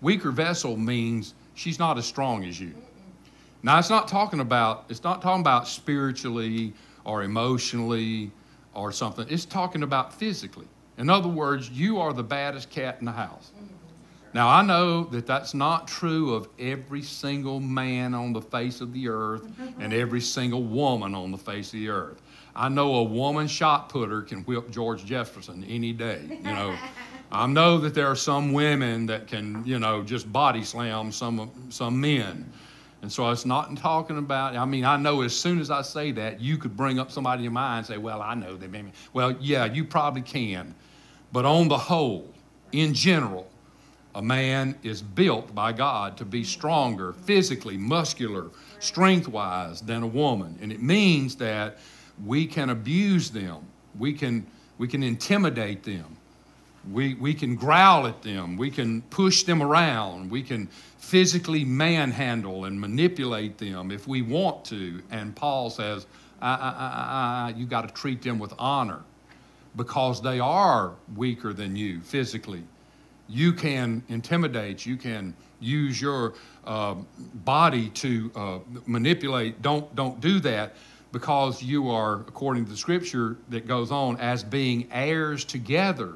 A: Weaker vessel means she's not as strong as you. Now, it's not talking about it's not talking about spiritually or emotionally or something. It's talking about physically. In other words, you are the baddest cat in the house. Now, I know that that's not true of every single man on the face of the earth and every single woman on the face of the earth. I know a woman shot putter can whip George Jefferson any day. You know, I know that there are some women that can, you know, just body slam some some men. And so it's not talking about, I mean, I know as soon as I say that, you could bring up somebody in your mind and say, well, I know them. Well, yeah, you probably can. But on the whole, in general, a man is built by God to be stronger physically, muscular, strength wise than a woman. And it means that we can abuse them. We can, we can intimidate them. We, we can growl at them. We can push them around. We can physically manhandle and manipulate them if we want to. And Paul says, I, I, I, you got to treat them with honor because they are weaker than you physically. You can intimidate, you can use your uh, body to uh, manipulate. Don't, don't do that because you are, according to the scripture that goes on, as being heirs together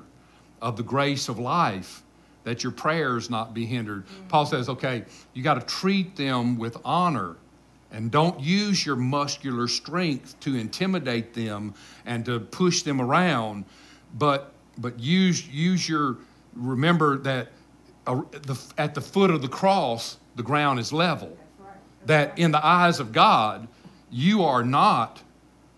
A: of the grace of life, that your prayers not be hindered. Mm-hmm. Paul says, okay, you got to treat them with honor and don't use your muscular strength to intimidate them and to push them around, but, but use, use your, remember that uh, the, at the foot of the cross, the ground is level. That in the eyes of God, you are not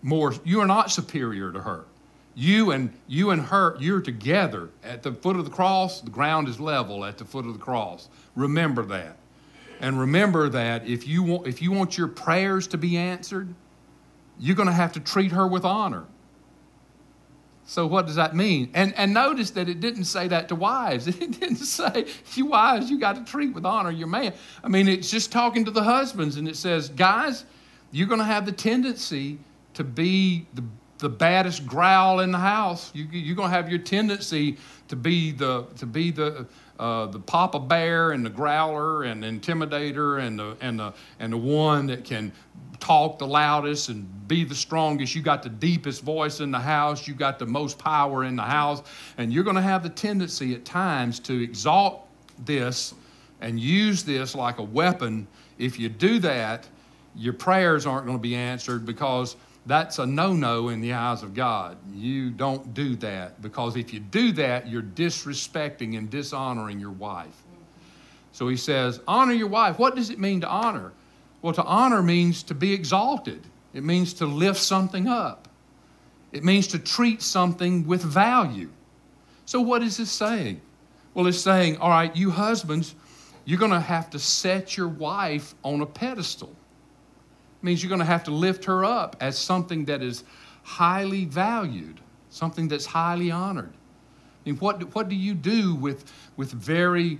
A: more, you are not superior to her. You and you and her, you're together at the foot of the cross. The ground is level at the foot of the cross. Remember that, and remember that if you want if you want your prayers to be answered, you're going to have to treat her with honor. So what does that mean? And, and notice that it didn't say that to wives. It didn't say, you wives, you got to treat with honor your man. I mean, it's just talking to the husbands, and it says, guys, you're going to have the tendency to be the, the baddest growl in the house. You, you're going to have your tendency to be the, to be the, uh, the papa bear and the growler and the intimidator and the, and, the, and the one that can talk the loudest and be the strongest. You got the deepest voice in the house. You got the most power in the house. And you're going to have the tendency at times to exalt this and use this like a weapon. If you do that, your prayers aren't going to be answered because that's a no no in the eyes of God. You don't do that because if you do that, you're disrespecting and dishonoring your wife. So he says, Honor your wife. What does it mean to honor? Well, to honor means to be exalted, it means to lift something up, it means to treat something with value. So, what is this saying? Well, it's saying, all right, you husbands, you're going to have to set your wife on a pedestal. Means you're going to have to lift her up as something that is highly valued, something that's highly honored. I mean, what, what do you do with, with very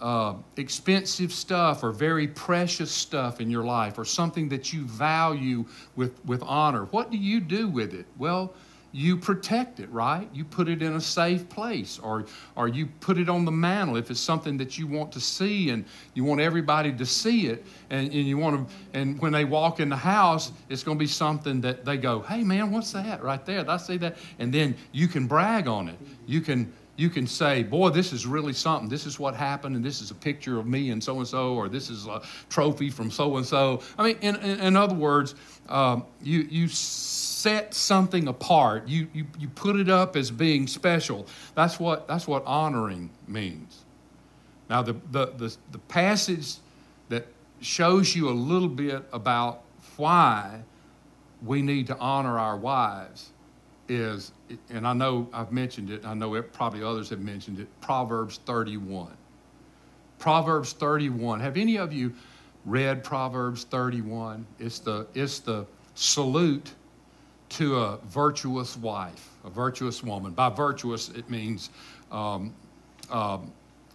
A: uh, expensive stuff or very precious stuff in your life or something that you value with, with honor, what do you do with it? Well, you protect it, right? You put it in a safe place or, or you put it on the mantle if it's something that you want to see and you want everybody to see it. And, and you want to, and when they walk in the house, it's going to be something that they go, hey man, what's that right there? I see that? And then you can brag on it. You can, you can say, boy, this is really something. This is what happened, and this is a picture of me and so and so, or this is a trophy from so and so. I mean, in, in, in other words, um, you, you set something apart, you, you, you put it up as being special. That's what, that's what honoring means. Now, the, the, the, the passage that shows you a little bit about why we need to honor our wives is, and I know I've mentioned it, I know it, probably others have mentioned it, Proverbs 31. Proverbs 31. Have any of you read Proverbs 31? It's the, it's the salute to a virtuous wife, a virtuous woman. By virtuous, it means um, um,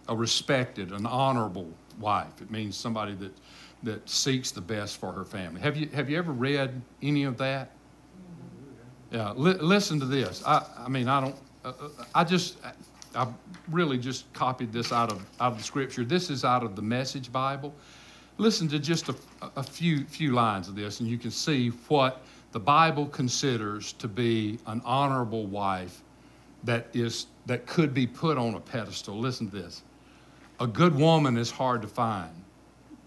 A: a respected, an honorable wife. It means somebody that, that seeks the best for her family. Have you, have you ever read any of that? Yeah, li- listen to this. I, I mean, I don't, uh, uh, I just, I really just copied this out of, out of the scripture. This is out of the Message Bible. Listen to just a, a few, few lines of this, and you can see what the Bible considers to be an honorable wife that, is, that could be put on a pedestal. Listen to this. A good woman is hard to find.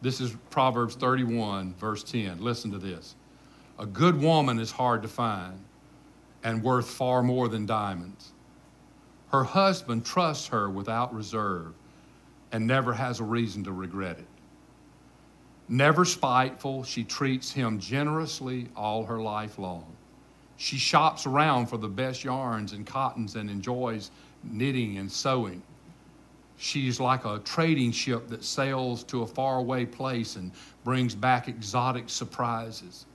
A: This is Proverbs 31, verse 10. Listen to this. A good woman is hard to find and worth far more than diamonds. Her husband trusts her without reserve and never has a reason to regret it. Never spiteful, she treats him generously all her life long. She shops around for the best yarns and cottons and enjoys knitting and sewing. She's like a trading ship that sails to a faraway place and brings back exotic surprises.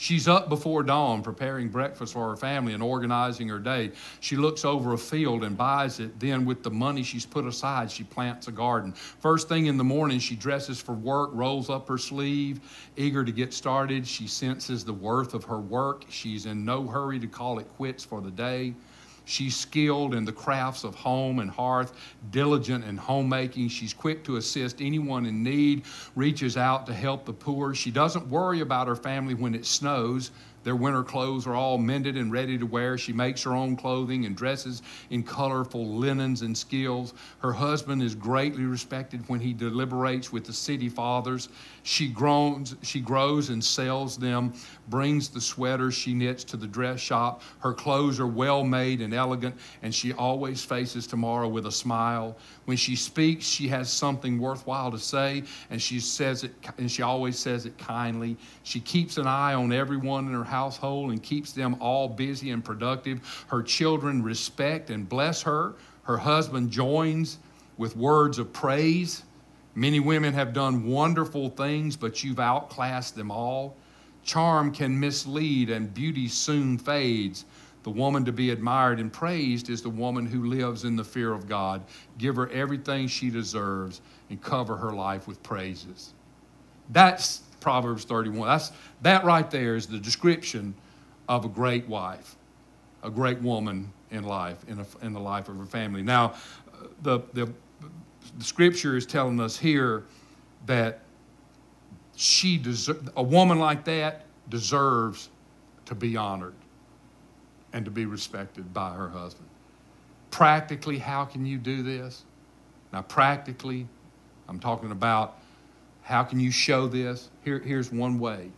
A: She's up before dawn preparing breakfast for her family and organizing her day. She looks over a field and buys it. Then, with the money she's put aside, she plants a garden. First thing in the morning, she dresses for work, rolls up her sleeve, eager to get started. She senses the worth of her work. She's in no hurry to call it quits for the day. She's skilled in the crafts of home and hearth, diligent in homemaking. She's quick to assist anyone in need, reaches out to help the poor. She doesn't worry about her family when it snows, Their winter clothes are all mended and ready to wear. She makes her own clothing and dresses in colorful linens and skills. Her husband is greatly respected when he deliberates with the city fathers. She groans, she grows and sells them, brings the sweaters she knits to the dress shop. Her clothes are well made and elegant, and she always faces tomorrow with a smile. When she speaks, she has something worthwhile to say, and she says it and she always says it kindly. She keeps an eye on everyone in her household and keeps them all busy and productive. Her children respect and bless her. Her husband joins with words of praise. Many women have done wonderful things, but you've outclassed them all. Charm can mislead, and beauty soon fades. The woman to be admired and praised is the woman who lives in the fear of God. Give her everything she deserves and cover her life with praises. That's Proverbs 31. That's, that right there is the description of a great wife, a great woman in life, in, a, in the life of her family. Now, the, the, the scripture is telling us here that she deser- a woman like that deserves to be honored and to be respected by her husband. Practically, how can you do this? Now, practically, I'm talking about how can you show this? Here, here's one way.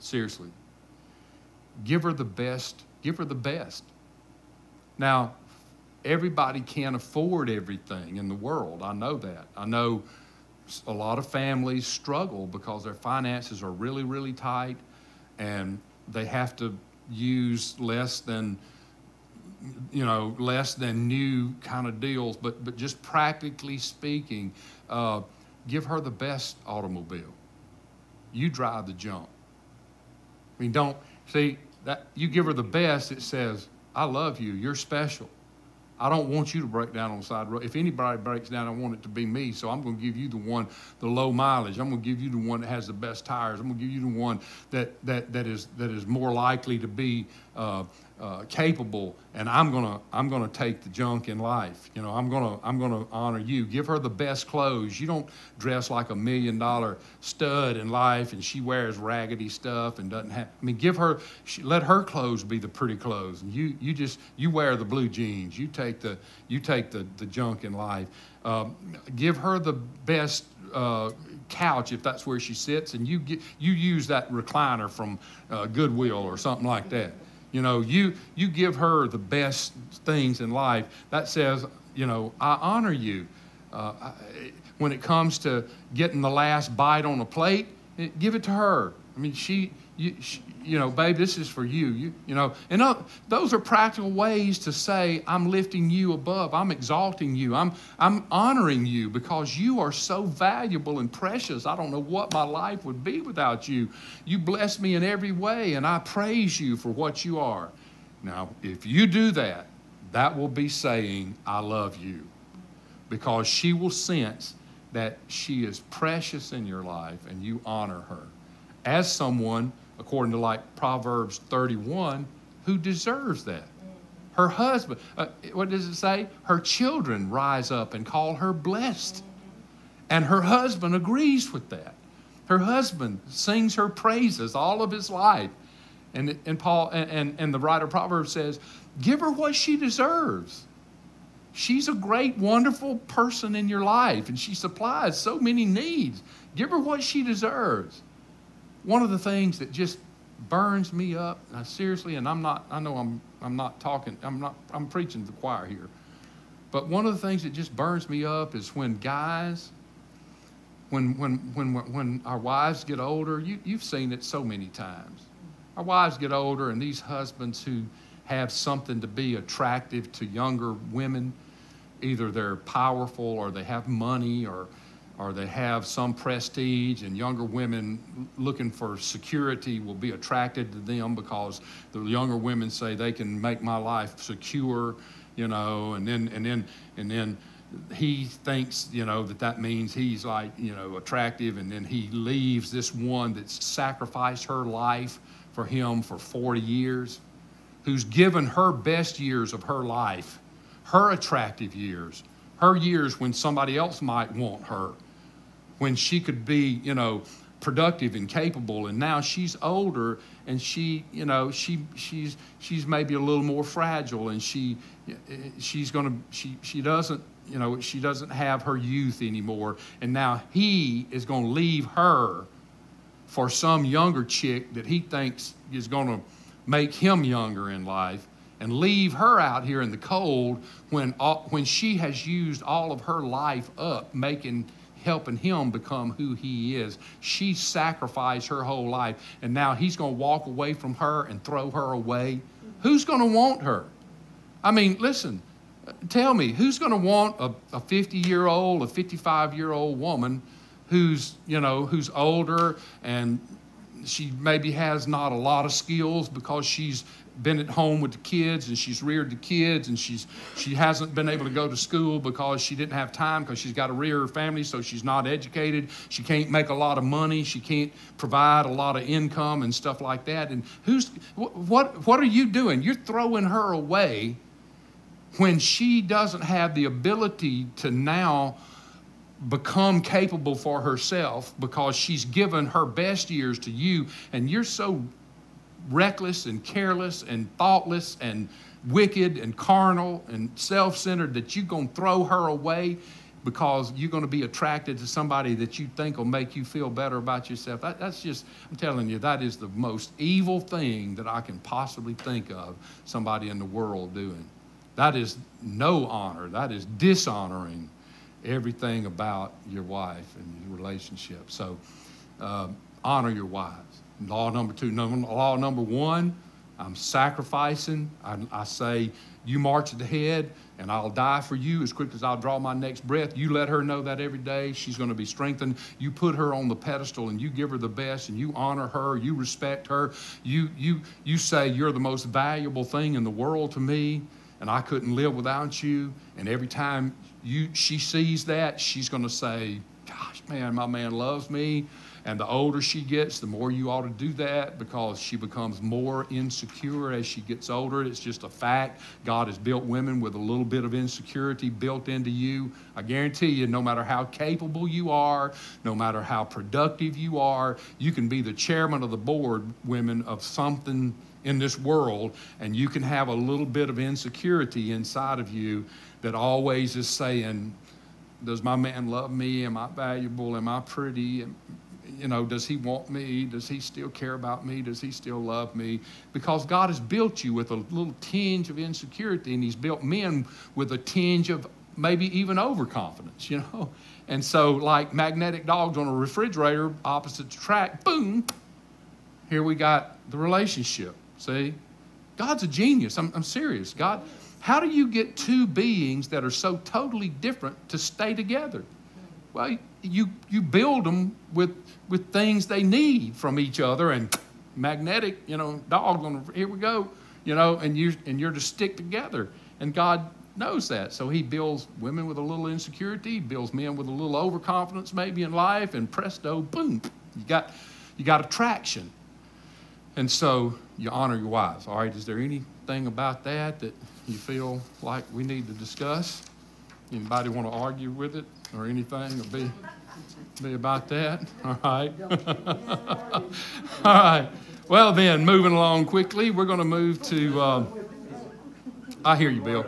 A: Seriously. Give her the best. Give her the best. Now, everybody can't afford everything in the world. I know that. I know a lot of families struggle because their finances are really, really tight and they have to use less than you know less than new kind of deals but but just practically speaking uh, give her the best automobile you drive the junk i mean don't see that you give her the best it says i love you you're special I don't want you to break down on the side road. If anybody breaks down, I want it to be me. So I'm going to give you the one, the low mileage. I'm going to give you the one that has the best tires. I'm going to give you the one that that that is that is more likely to be uh, uh, capable, and I'm gonna I'm gonna take the junk in life. You know, I'm gonna I'm gonna honor you. Give her the best clothes. You don't dress like a million dollar stud in life, and she wears raggedy stuff and doesn't have. I mean, give her she, let her clothes be the pretty clothes, and you you just you wear the blue jeans. You take the you take the the junk in life. Um, give her the best. Uh, couch if that's where she sits, and you get you use that recliner from uh, Goodwill or something like that. You know, you you give her the best things in life. That says, you know, I honor you. Uh, I, when it comes to getting the last bite on a plate, it, give it to her. I mean, she you, you know, babe, this is for you. You, you know, and those are practical ways to say, I'm lifting you above. I'm exalting you. I'm, I'm honoring you because you are so valuable and precious. I don't know what my life would be without you. You bless me in every way, and I praise you for what you are. Now, if you do that, that will be saying, I love you because she will sense that she is precious in your life and you honor her as someone according to like Proverbs 31, who deserves that. Her husband, uh, what does it say? Her children rise up and call her blessed. And her husband agrees with that. Her husband sings her praises all of his life. And, and Paul and, and, and the writer of Proverbs says, give her what she deserves. She's a great, wonderful person in your life, and she supplies so many needs. Give her what she deserves one of the things that just burns me up, uh, seriously, and I'm not, I know I'm, I'm not talking, I'm not, I'm preaching to the choir here. But one of the things that just burns me up is when guys, when, when, when, when our wives get older, you, you've seen it so many times. Our wives get older, and these husbands who have something to be attractive to younger women, either they're powerful or they have money or or they have some prestige, and younger women looking for security will be attracted to them because the younger women say they can make my life secure, you know, and then and then and then he thinks, you know, that that means he's like, you know, attractive, and then he leaves this one that's sacrificed her life for him for 40 years, who's given her best years of her life, her attractive years, her years when somebody else might want her when she could be, you know, productive and capable and now she's older and she you know she she's she's maybe a little more fragile and she she's going to she she doesn't you know she doesn't have her youth anymore and now he is going to leave her for some younger chick that he thinks is going to make him younger in life and leave her out here in the cold when, when she has used all of her life up making helping him become who he is. She sacrificed her whole life, and now he's going to walk away from her and throw her away. Who's going to want her? I mean, listen, tell me, who's going to want a 50 year old, a 55 year old woman who's, you know, who's older and she maybe has not a lot of skills because she's been at home with the kids and she's reared the kids and she's she hasn't been able to go to school because she didn't have time because she's got to rear her family so she's not educated. She can't make a lot of money. She can't provide a lot of income and stuff like that. And who's what what are you doing? You're throwing her away when she doesn't have the ability to now become capable for herself because she's given her best years to you and you're so reckless and careless and thoughtless and wicked and carnal and self-centered that you're going to throw her away because you're going to be attracted to somebody that you think will make you feel better about yourself. That, that's just, I'm telling you, that is the most evil thing that I can possibly think of somebody in the world doing. That is no honor. That is dishonoring everything about your wife and your relationship. So uh, honor your wives. Law number two. Number, law number one, I'm sacrificing. I, I say, you march ahead and I'll die for you as quick as I'll draw my next breath. You let her know that every day. She's going to be strengthened. You put her on the pedestal and you give her the best and you honor her. You respect her. You, you, you say, You're the most valuable thing in the world to me and I couldn't live without you. And every time you, she sees that, she's going to say, Gosh, man, my man loves me. And the older she gets, the more you ought to do that because she becomes more insecure as she gets older. It's just a fact. God has built women with a little bit of insecurity built into you. I guarantee you, no matter how capable you are, no matter how productive you are, you can be the chairman of the board, women, of something in this world, and you can have a little bit of insecurity inside of you that always is saying, Does my man love me? Am I valuable? Am I pretty? You know, does he want me? Does he still care about me? Does he still love me? Because God has built you with a little tinge of insecurity, and He's built men with a tinge of maybe even overconfidence, you know? And so, like magnetic dogs on a refrigerator opposite track, boom, here we got the relationship. See? God's a genius. I'm, I'm serious. God, how do you get two beings that are so totally different to stay together? Well, you, you build them with, with things they need from each other and magnetic, you know, dog on, here we go, you know, and, you, and you're to stick together. And God knows that. So he builds women with a little insecurity, builds men with a little overconfidence maybe in life, and presto, boom, you got, you got attraction. And so you honor your wives. All right, is there anything about that that you feel like we need to discuss? Anybody want to argue with it or anything or be, be about that? All right. All right. Well, then, moving along quickly, we're going to move to. Uh, I hear you, Bill.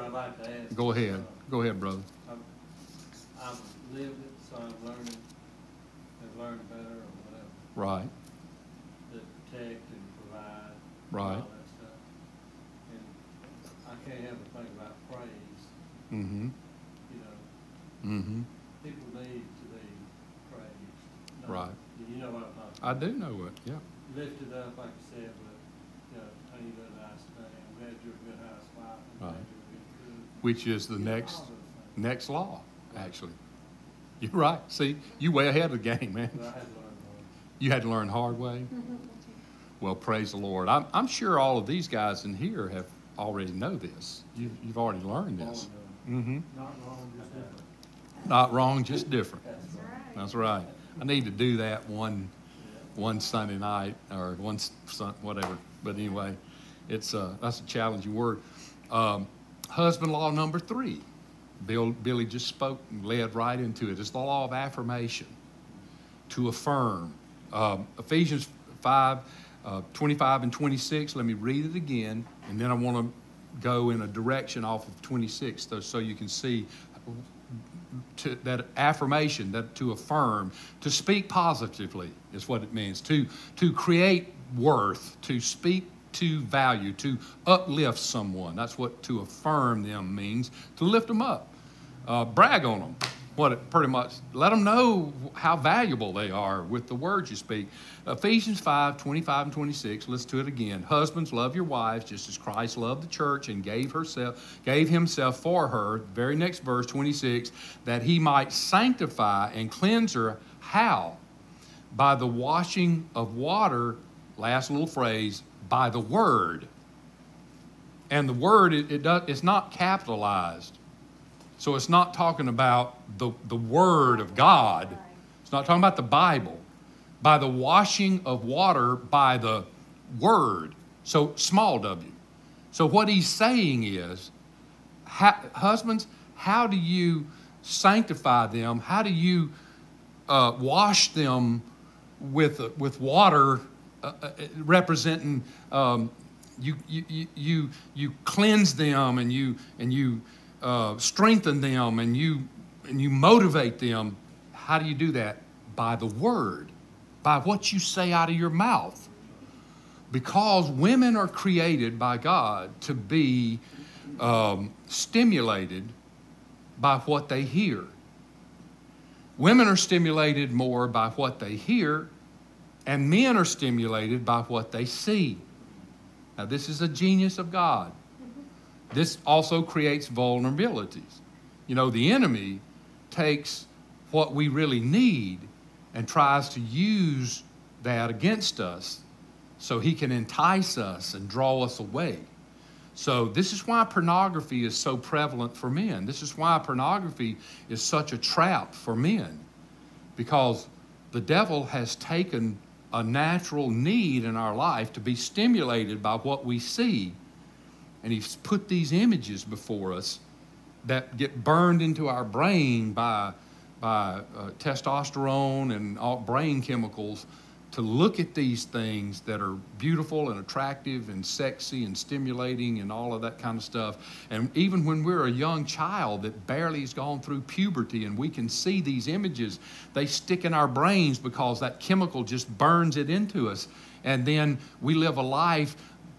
A: Go ahead. Go ahead, brother.
B: I've lived it, so I'm learning, I've learned better or whatever.
A: Right.
B: To protect and provide.
A: Right.
B: All that stuff. And I can't help but think about praise,
A: Mm-hmm.
B: you know,
A: Mm-hmm.
B: people need to be praised. No,
A: Right.
B: You know what I'm
A: I do know it. Yeah.
B: Lifted up, like you said, but, you know, how you doing nice today, I'm glad you're a good housewife, I'm
A: Right.
B: you're a good cook.
A: Which is the
B: You
A: next
B: all those things.
A: next law, actually. You're right. See, you way ahead of the game, man.
B: Had to learn more.
A: You had to learn the hard way. Well, praise the Lord. I'm, I'm sure all of these guys in here have already know this. You, you've already learned this. Mm-hmm.
B: Not wrong, just different.
A: Not wrong, just different.
B: That's right.
A: That's right. I need to do that one, one Sunday night or one Sun, whatever. But anyway, it's uh, that's a challenging word. Um, husband law number three. Bill, Billy just spoke and led right into it. It's the law of affirmation. To affirm Uh, Ephesians 5, uh, 25 and 26. Let me read it again, and then I want to go in a direction off of 26 so, so you can see to, that affirmation, that to affirm, to speak positively is what it means. To, to create worth, to speak to value, to uplift someone. That's what to affirm them means, to lift them up, uh, brag on them what it pretty much let them know how valuable they are with the words you speak. Ephesians 5 25 and 26, listen to it again. Husbands, love your wives just as Christ loved the church and gave herself gave himself for her. Very next verse, 26, that he might sanctify and cleanse her. How? By the washing of water, last little phrase, by the word. And the word, it, it does, it's not capitalized. So it's not talking about the, the Word of God. It's not talking about the Bible. By the washing of water by the Word. So small w. So what he's saying is, husbands, how do you sanctify them? How do you uh, wash them with, uh, with water uh, uh representing um, you, you, you, you cleanse them and you, and you uh, strengthen them and you, and you motivate them. How do you do that? By the word, by what you say out of your mouth. Because women are created by God to be um, stimulated by what they hear. Women are stimulated more by what they hear, and men are stimulated by what they see. Now, this is a genius of God. This also creates vulnerabilities. You know, the enemy takes what we really need and tries to use that against us so he can entice us and draw us away. So, this is why pornography is so prevalent for men. This is why pornography is such a trap for men. Because the devil has taken a natural need in our life to be stimulated by what we see and he's put these images before us that get burned into our brain by, by uh, testosterone and all brain chemicals to look at these things that are beautiful and attractive and sexy and stimulating and all of that kind of stuff. And even when we're a young child that barely has gone through puberty and we can see these images, they stick in our brains because that chemical just burns it into us. And then we live a life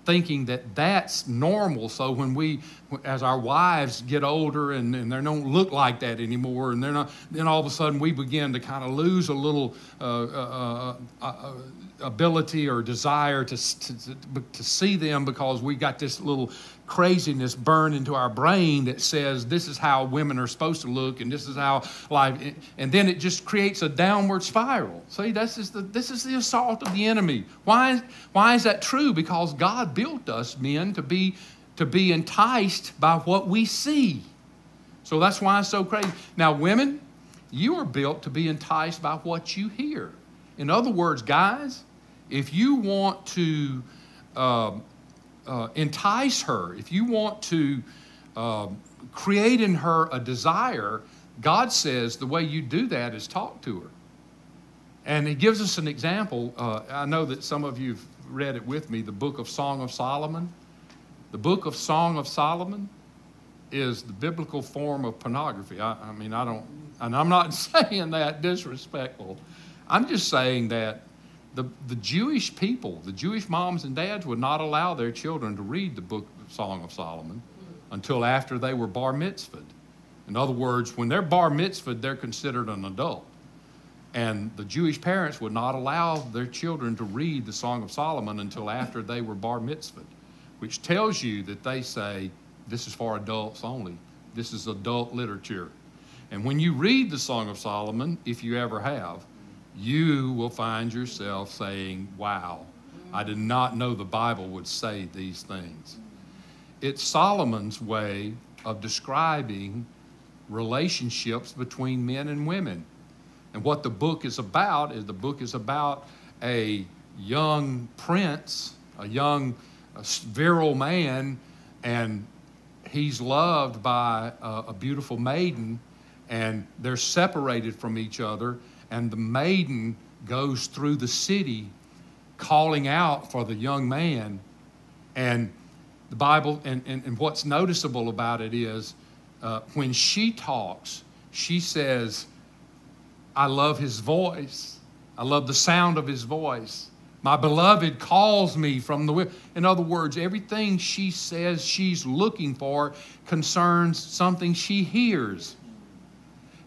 A: thinking that that's normal. So when we, as our wives get older and, and they don't look like that anymore, and they're not, then all of a sudden we begin to kind of lose a little uh, uh, uh, uh ability or desire to, to, to see them because we got this little craziness burned into our brain that says this is how women are supposed to look and this is how life and then it just creates a downward spiral. See this is the this is the assault of the enemy. Why why is that true? Because god built us men to be to be enticed by what we see. So that's why it's so crazy. Now women you are built to be enticed by what you hear. In other words guys if you want to uh, uh, entice her, if you want to uh, create in her a desire, God says the way you do that is talk to her. And He gives us an example. Uh, I know that some of you have read it with me the book of Song of Solomon. The book of Song of Solomon is the biblical form of pornography. I, I mean, I don't, and I'm not saying that disrespectful. I'm just saying that the, the Jewish people, the Jewish moms and dads would not allow their children to read the book Song of Solomon until after they were bar mitzvahed. In other words, when they're bar mitzvahed, they're considered an adult. And the Jewish parents would not allow their children to read the Song of Solomon until after they were bar mitzvahed, which tells you that they say, this is for adults only. This is adult literature. And when you read the Song of Solomon, if you ever have, you will find yourself saying, Wow, I did not know the Bible would say these things. It's Solomon's way of describing relationships between men and women. And what the book is about is the book is about a young prince, a young a virile man, and he's loved by a, a beautiful maiden, and they're separated from each other and the maiden goes through the city calling out for the young man. And the Bible, and, and, and what's noticeable about it is uh, when she talks, she says, I love his voice. I love the sound of his voice. My beloved calls me from the. In other words, everything she says she's looking for concerns something she hears.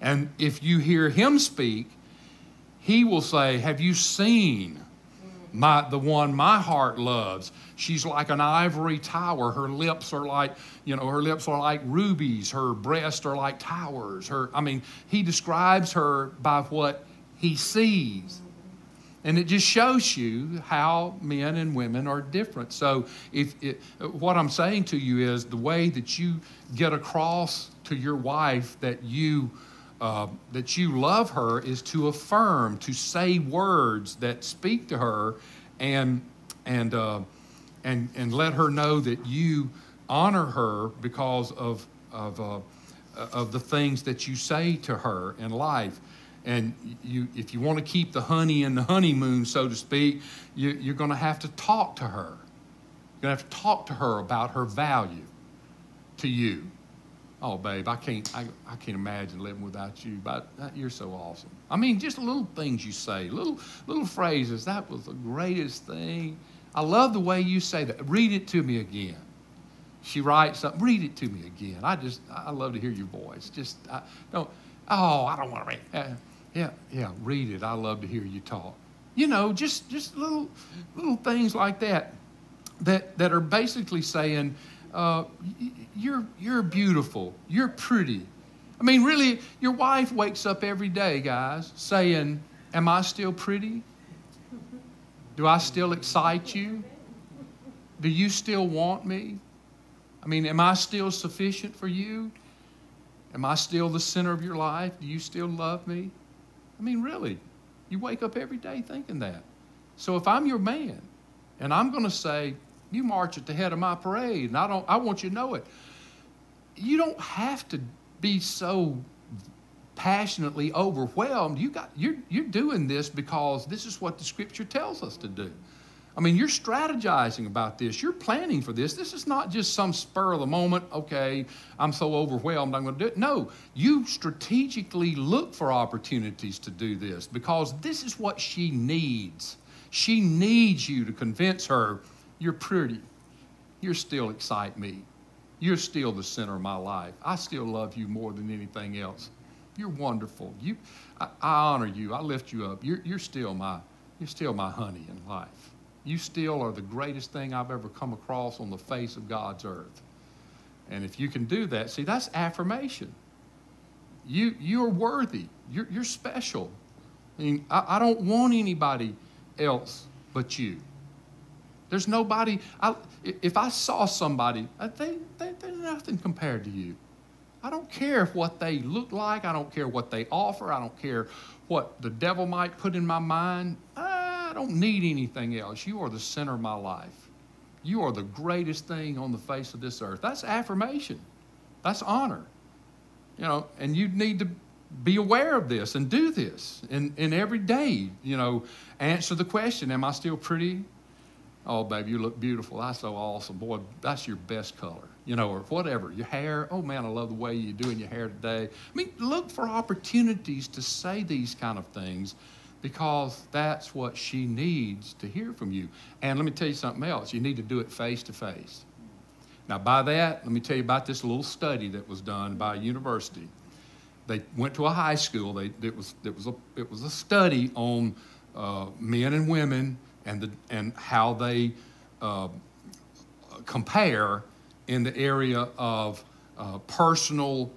A: And if you hear him speak, he will say, Have you seen my, the one my heart loves? She's like an ivory tower. Her lips are like, you know, her lips are like rubies. Her breasts are like towers. Her, I mean, he describes her by what he sees. And it just shows you how men and women are different. So, if it, what I'm saying to you is the way that you get across to your wife that you uh, that you love her is to affirm, to say words that speak to her, and and uh, and and let her know that you honor her because of of uh, of the things that you say to her in life. And you, if you want to keep the honey in the honeymoon, so to speak, you, you're going to have to talk to her. You're going to have to talk to her about her value to you. Oh, babe, I can't, I, I can't imagine living without you, but you're so awesome. I mean, just little things you say, little, little phrases. That was the greatest thing. I love the way you say that. Read it to me again. She writes something. Read it to me again. I just, I love to hear your voice. Just, I, don't, oh, I don't want to read. Uh, yeah, yeah, read it. I love to hear you talk. You know, just just little little things like that that that are basically saying uh, you're you're beautiful, you're pretty. I mean, really, your wife wakes up every day, guys, saying, "Am I still pretty? Do I still excite you? Do you still want me? I mean, am I still sufficient for you? Am I still the center of your life? Do you still love me?" I mean, really, you wake up every day thinking that. So if I'm your man and I'm going to say, you march at the head of my parade, and I, don't, I want you to know it, you don't have to be so passionately overwhelmed. You got, you're, you're doing this because this is what the scripture tells us to do. I mean, you're strategizing about this. You're planning for this. This is not just some spur of the moment, okay, I'm so overwhelmed, I'm going to do it. No, you strategically look for opportunities to do this because this is what she needs. She needs you to convince her you're pretty. You still excite me. You're still the center of my life. I still love you more than anything else. You're wonderful. You, I, I honor you. I lift you up. You're, you're, still my, you're still my honey in life. You still are the greatest thing I've ever come across on the face of God's earth. And if you can do that, see, that's affirmation. You, you're worthy. You're, you're special. I mean, I, I don't want anybody else but you. There's nobody, I, if I saw somebody, uh, they, they, they're nothing compared to you. I don't care what they look like. I don't care what they offer. I don't care what the devil might put in my mind. I don't need anything else. You are the center of my life. You are the greatest thing on the face of this earth. That's affirmation. That's honor. You know, and you need to be aware of this and do this in, in every day. You know, answer the question, am I still pretty? Oh, baby, you look beautiful. That's so awesome. Boy, that's your best color. You know, or whatever. Your hair, oh man, I love the way you're doing your hair today. I mean, look for opportunities to say these kind of things because that's what she needs to hear from you. And let me tell you something else you need to do it face to face. Now, by that, let me tell you about this little study that was done by a university. They went to a high school. They, it, was, it, was a, it was a study on uh, men and women and, the, and how they uh, compare in the area of uh, personal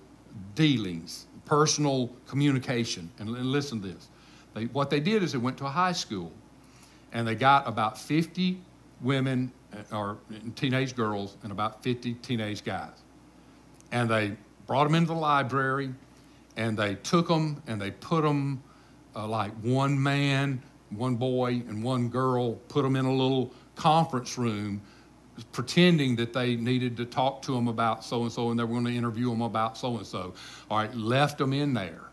A: dealings, personal communication. And, and listen to this they, what they did is they went to a high school and they got about 50 women uh, or teenage girls and about 50 teenage guys. And they brought them into the library and they took them and they put them uh, like one man, one boy, and one girl, put them in a little conference room pretending that they needed to talk to them about so and so and they were going to interview them about so and so. All right, left them in there.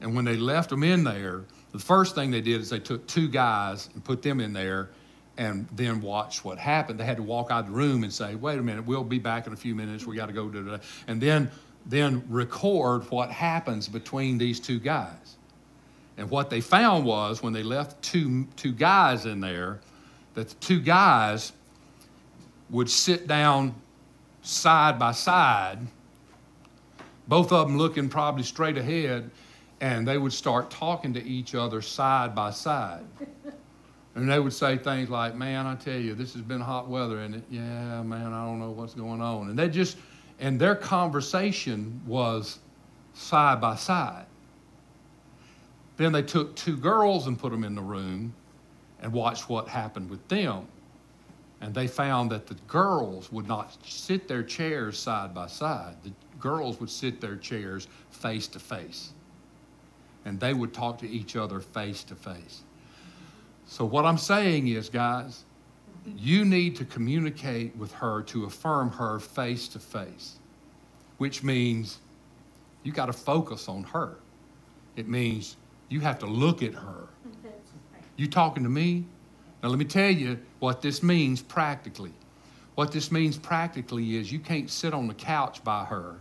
A: And when they left them in there, The first thing they did is they took two guys and put them in there and then watched what happened. They had to walk out of the room and say, wait a minute, we'll be back in a few minutes. We got to go to that. And then, then record what happens between these two guys. And what they found was when they left two, two guys in there, that the two guys would sit down side by side, both of them looking probably straight ahead, and they would start talking to each other side by side. And they would say things like, Man, I tell you, this has been hot weather, and it, yeah, man, I don't know what's going on. And they just, and their conversation was side by side. Then they took two girls and put them in the room and watched what happened with them. And they found that the girls would not sit their chairs side by side. The girls would sit their chairs face to face. And they would talk to each other face to face. So, what I'm saying is, guys, you need to communicate with her to affirm her face to face, which means you got to focus on her. It means you have to look at her. You talking to me? Now, let me tell you what this means practically. What this means practically is you can't sit on the couch by her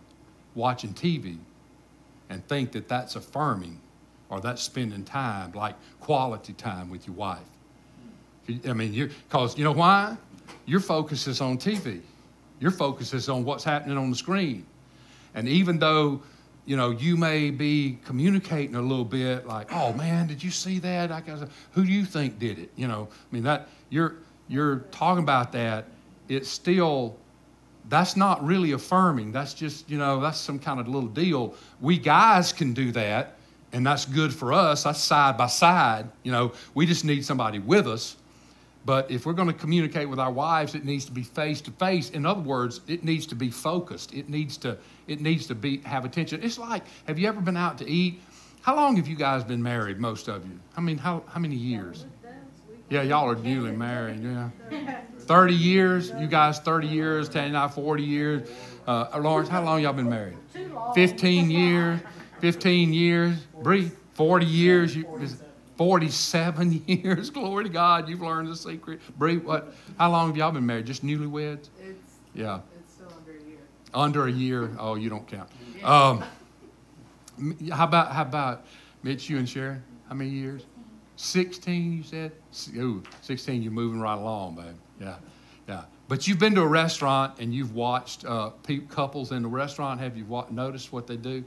A: watching TV and think that that's affirming or that's spending time, like quality time with your wife. I mean, you because you know why? Your focus is on TV. Your focus is on what's happening on the screen. And even though, you know, you may be communicating a little bit like, oh man, did you see that? I guess, who do you think did it? You know, I mean that you're you're talking about that, it's still that's not really affirming. That's just, you know, that's some kind of little deal. We guys can do that and that's good for us. That's side by side. You know, we just need somebody with us. But if we're going to communicate with our wives, it needs to be face to face. In other words, it needs to be focused. It needs to it needs to be have attention. It's like, have you ever been out to eat? How long have you guys been married? Most of you. I mean, how how many years? Yeah, y'all are newly married. Yeah, thirty years. You guys, thirty years. Tanny and I, forty years. Uh, Lawrence, how long y'all been married? Fifteen years. 15 years, Bree, 40 years, you, 47 years. Glory to God, you've learned the secret. Bree, what? How long have y'all been married? Just newlyweds?
C: It's
A: Yeah,
C: it's still under a year.
A: under a year. Oh, you don't count. Um, how about how about Mitch? You and Sharon? How many years? 16. You said? Ooh, 16. You're moving right along, babe. Yeah, yeah. But you've been to a restaurant and you've watched uh, pe- couples in the restaurant. Have you wa- noticed what they do?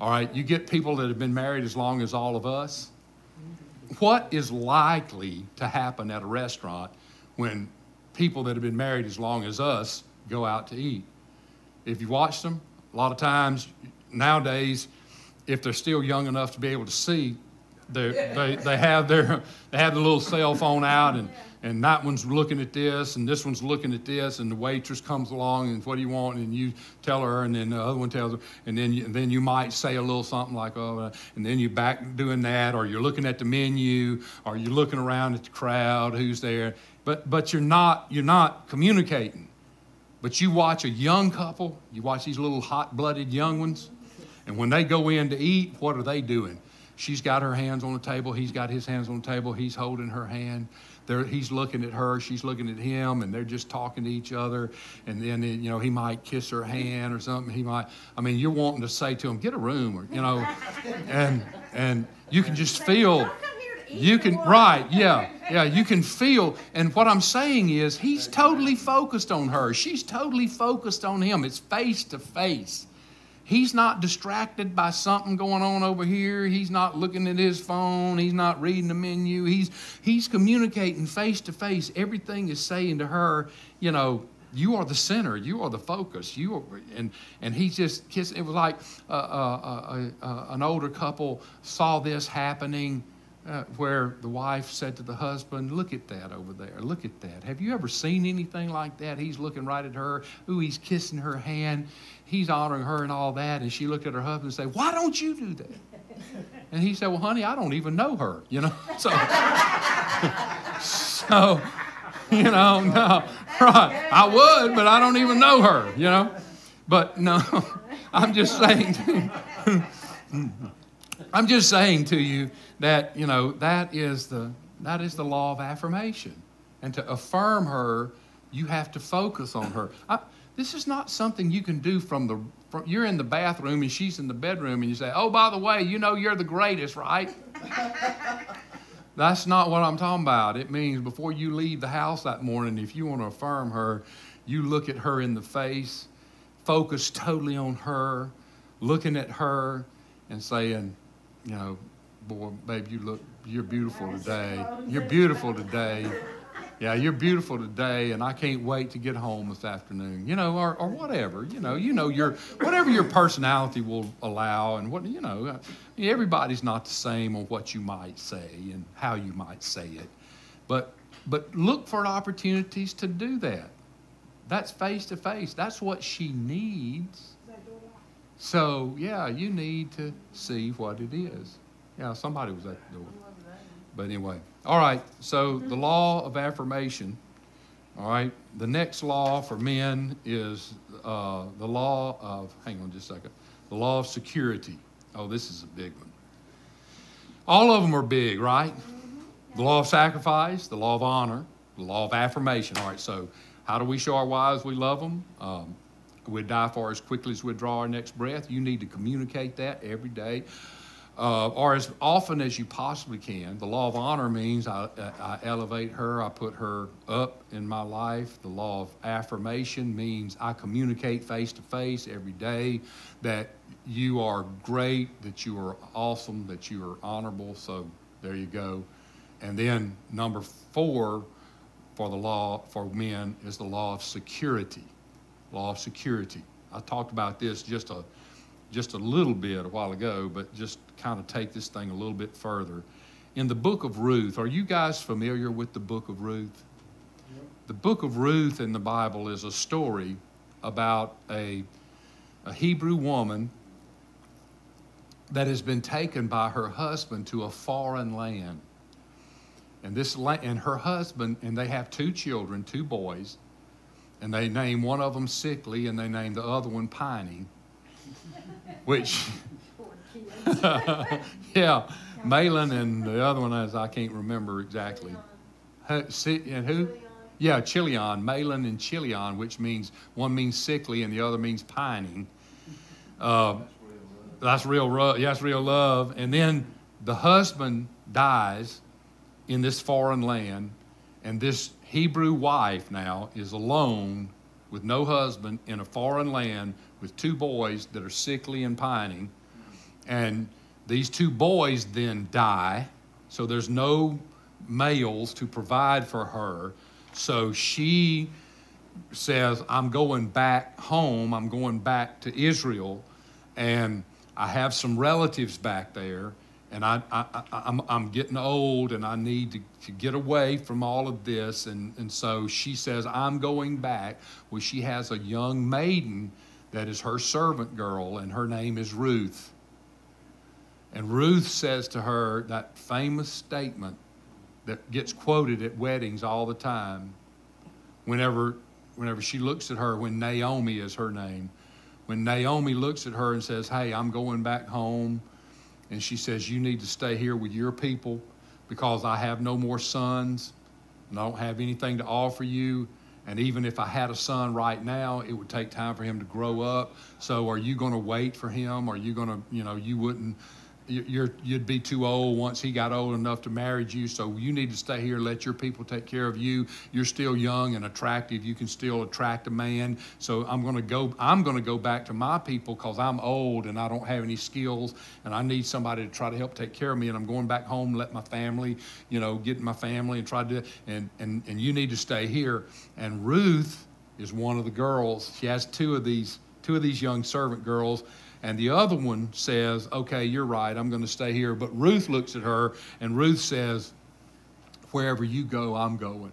A: All right, you get people that have been married as long as all of us. What is likely to happen at a restaurant when people that have been married as long as us go out to eat? If you watch them, a lot of times nowadays, if they're still young enough to be able to see, they they have their they have the little cell phone out and and that one's looking at this and this one's looking at this and the waitress comes along and what do you want? And you tell her and then the other one tells her and then you, then you might say a little something like oh uh, and then you're back doing that or you're looking at the menu or you're looking around at the crowd who's there. But but you're not you're not communicating. But you watch a young couple you watch these little hot-blooded young ones and when they go in to eat what are they doing? She's got her hands on the table he's got his hands on the table he's holding her hand they're, he's looking at her, she's looking at him, and they're just talking to each other. And then, you know, he might kiss her hand or something. He might, I mean, you're wanting to say to him, get a room, or, you know, and, and you can just feel, you can, right, yeah, yeah, you can feel. And what I'm saying is, he's totally focused on her. She's totally focused on him. It's face to face. He's not distracted by something going on over here. He's not looking at his phone. He's not reading the menu. He's, he's communicating face to face. Everything is saying to her, you know, you are the center. You are the focus. You are, and and he just kissed. It was like uh, uh, uh, uh, an older couple saw this happening, uh, where the wife said to the husband, "Look at that over there. Look at that. Have you ever seen anything like that?" He's looking right at her. Ooh, he's kissing her hand. He's honoring her and all that. And she looked at her husband and said, "Why don't you do that?" And he said, "Well, honey, I don't even know her. You know, so so." You know, no, right. I would, but I don't even know her, you know. But no, I'm just saying. I'm just saying to you that, you know, that is the that is the law of affirmation. And to affirm her, you have to focus on her. I, this is not something you can do from the from, you're in the bathroom and she's in the bedroom and you say, "Oh, by the way, you know you're the greatest, right?" That's not what I'm talking about. It means before you leave the house that morning, if you want to affirm her, you look at her in the face, focus totally on her, looking at her and saying, you know, boy, babe, you look, you're beautiful today. You're beautiful today. Yeah, you're beautiful today, and I can't wait to get home this afternoon. You know, or, or whatever. You know, you know your whatever your personality will allow, and what you know. Uh, everybody's not the same on what you might say and how you might say it, but but look for opportunities to do that. That's face to face. That's what she needs. So yeah, you need to see what it is. Yeah, somebody was at the door. But anyway, all right. So the law of affirmation. All right. The next law for men is uh, the law of. Hang on just a second. The law of security. Oh, this is a big one. All of them are big, right? The law of sacrifice, the law of honor, the law of affirmation. All right. So how do we show our wives we love them? Um, we die for as quickly as we draw our next breath. You need to communicate that every day uh, or as often as you possibly can. The law of honor means I, I, elevate her, I put her up in my life. The law of affirmation means I communicate face to face every day that you are great, that you are awesome, that you are honorable. So there you go. And then number four for the law for men is the law of security. Law of security. I talked about this just a just a little bit a while ago, but just kind of take this thing a little bit further. In the book of Ruth, are you guys familiar with the book of Ruth? Yep. The book of Ruth in the Bible is a story about a, a Hebrew woman that has been taken by her husband to a foreign land. And this and her husband, and they have two children, two boys, and they name one of them sickly and they name the other one pining which, yeah, Mahlon and the other one is I can't remember exactly. And who? Yeah, Chilion, Mahlon and Chilion, which means one means sickly and the other means pining. Uh, that's real love. Yeah, that's real love. And then the husband dies in this foreign land, and this Hebrew wife now is alone with no husband in a foreign land with two boys that are sickly and pining. And these two boys then die, so there's no males to provide for her. So she says, I'm going back home, I'm going back to Israel, and I have some relatives back there, and I, I, I'm, I'm getting old and I need to, to get away from all of this. And, and so she says, I'm going back. Well, she has a young maiden that is her servant girl, and her name is Ruth. And Ruth says to her that famous statement that gets quoted at weddings all the time whenever, whenever she looks at her, when Naomi is her name. When Naomi looks at her and says, Hey, I'm going back home, and she says, You need to stay here with your people because I have no more sons and I don't have anything to offer you and even if I had a son right now, it would take time for him to grow up. So are you going to wait for him? Are you going to, you know, you wouldn't, you're, you'd be too old once he got old enough to marry you. So you need to stay here, let your people take care of you. You're still young and attractive. You can still attract a man. So I'm going to go. I'm going to go back to my people because I'm old and I don't have any skills, and I need somebody to try to help take care of me. And I'm going back home, let my family, you know, get my family and try to. And and and you need to stay here. And Ruth is one of the girls. She has two of these two of these young servant girls and the other one says, Okay, you're right, I'm going to stay here. But Ruth looks at her, and Ruth says, Wherever you go, I'm going.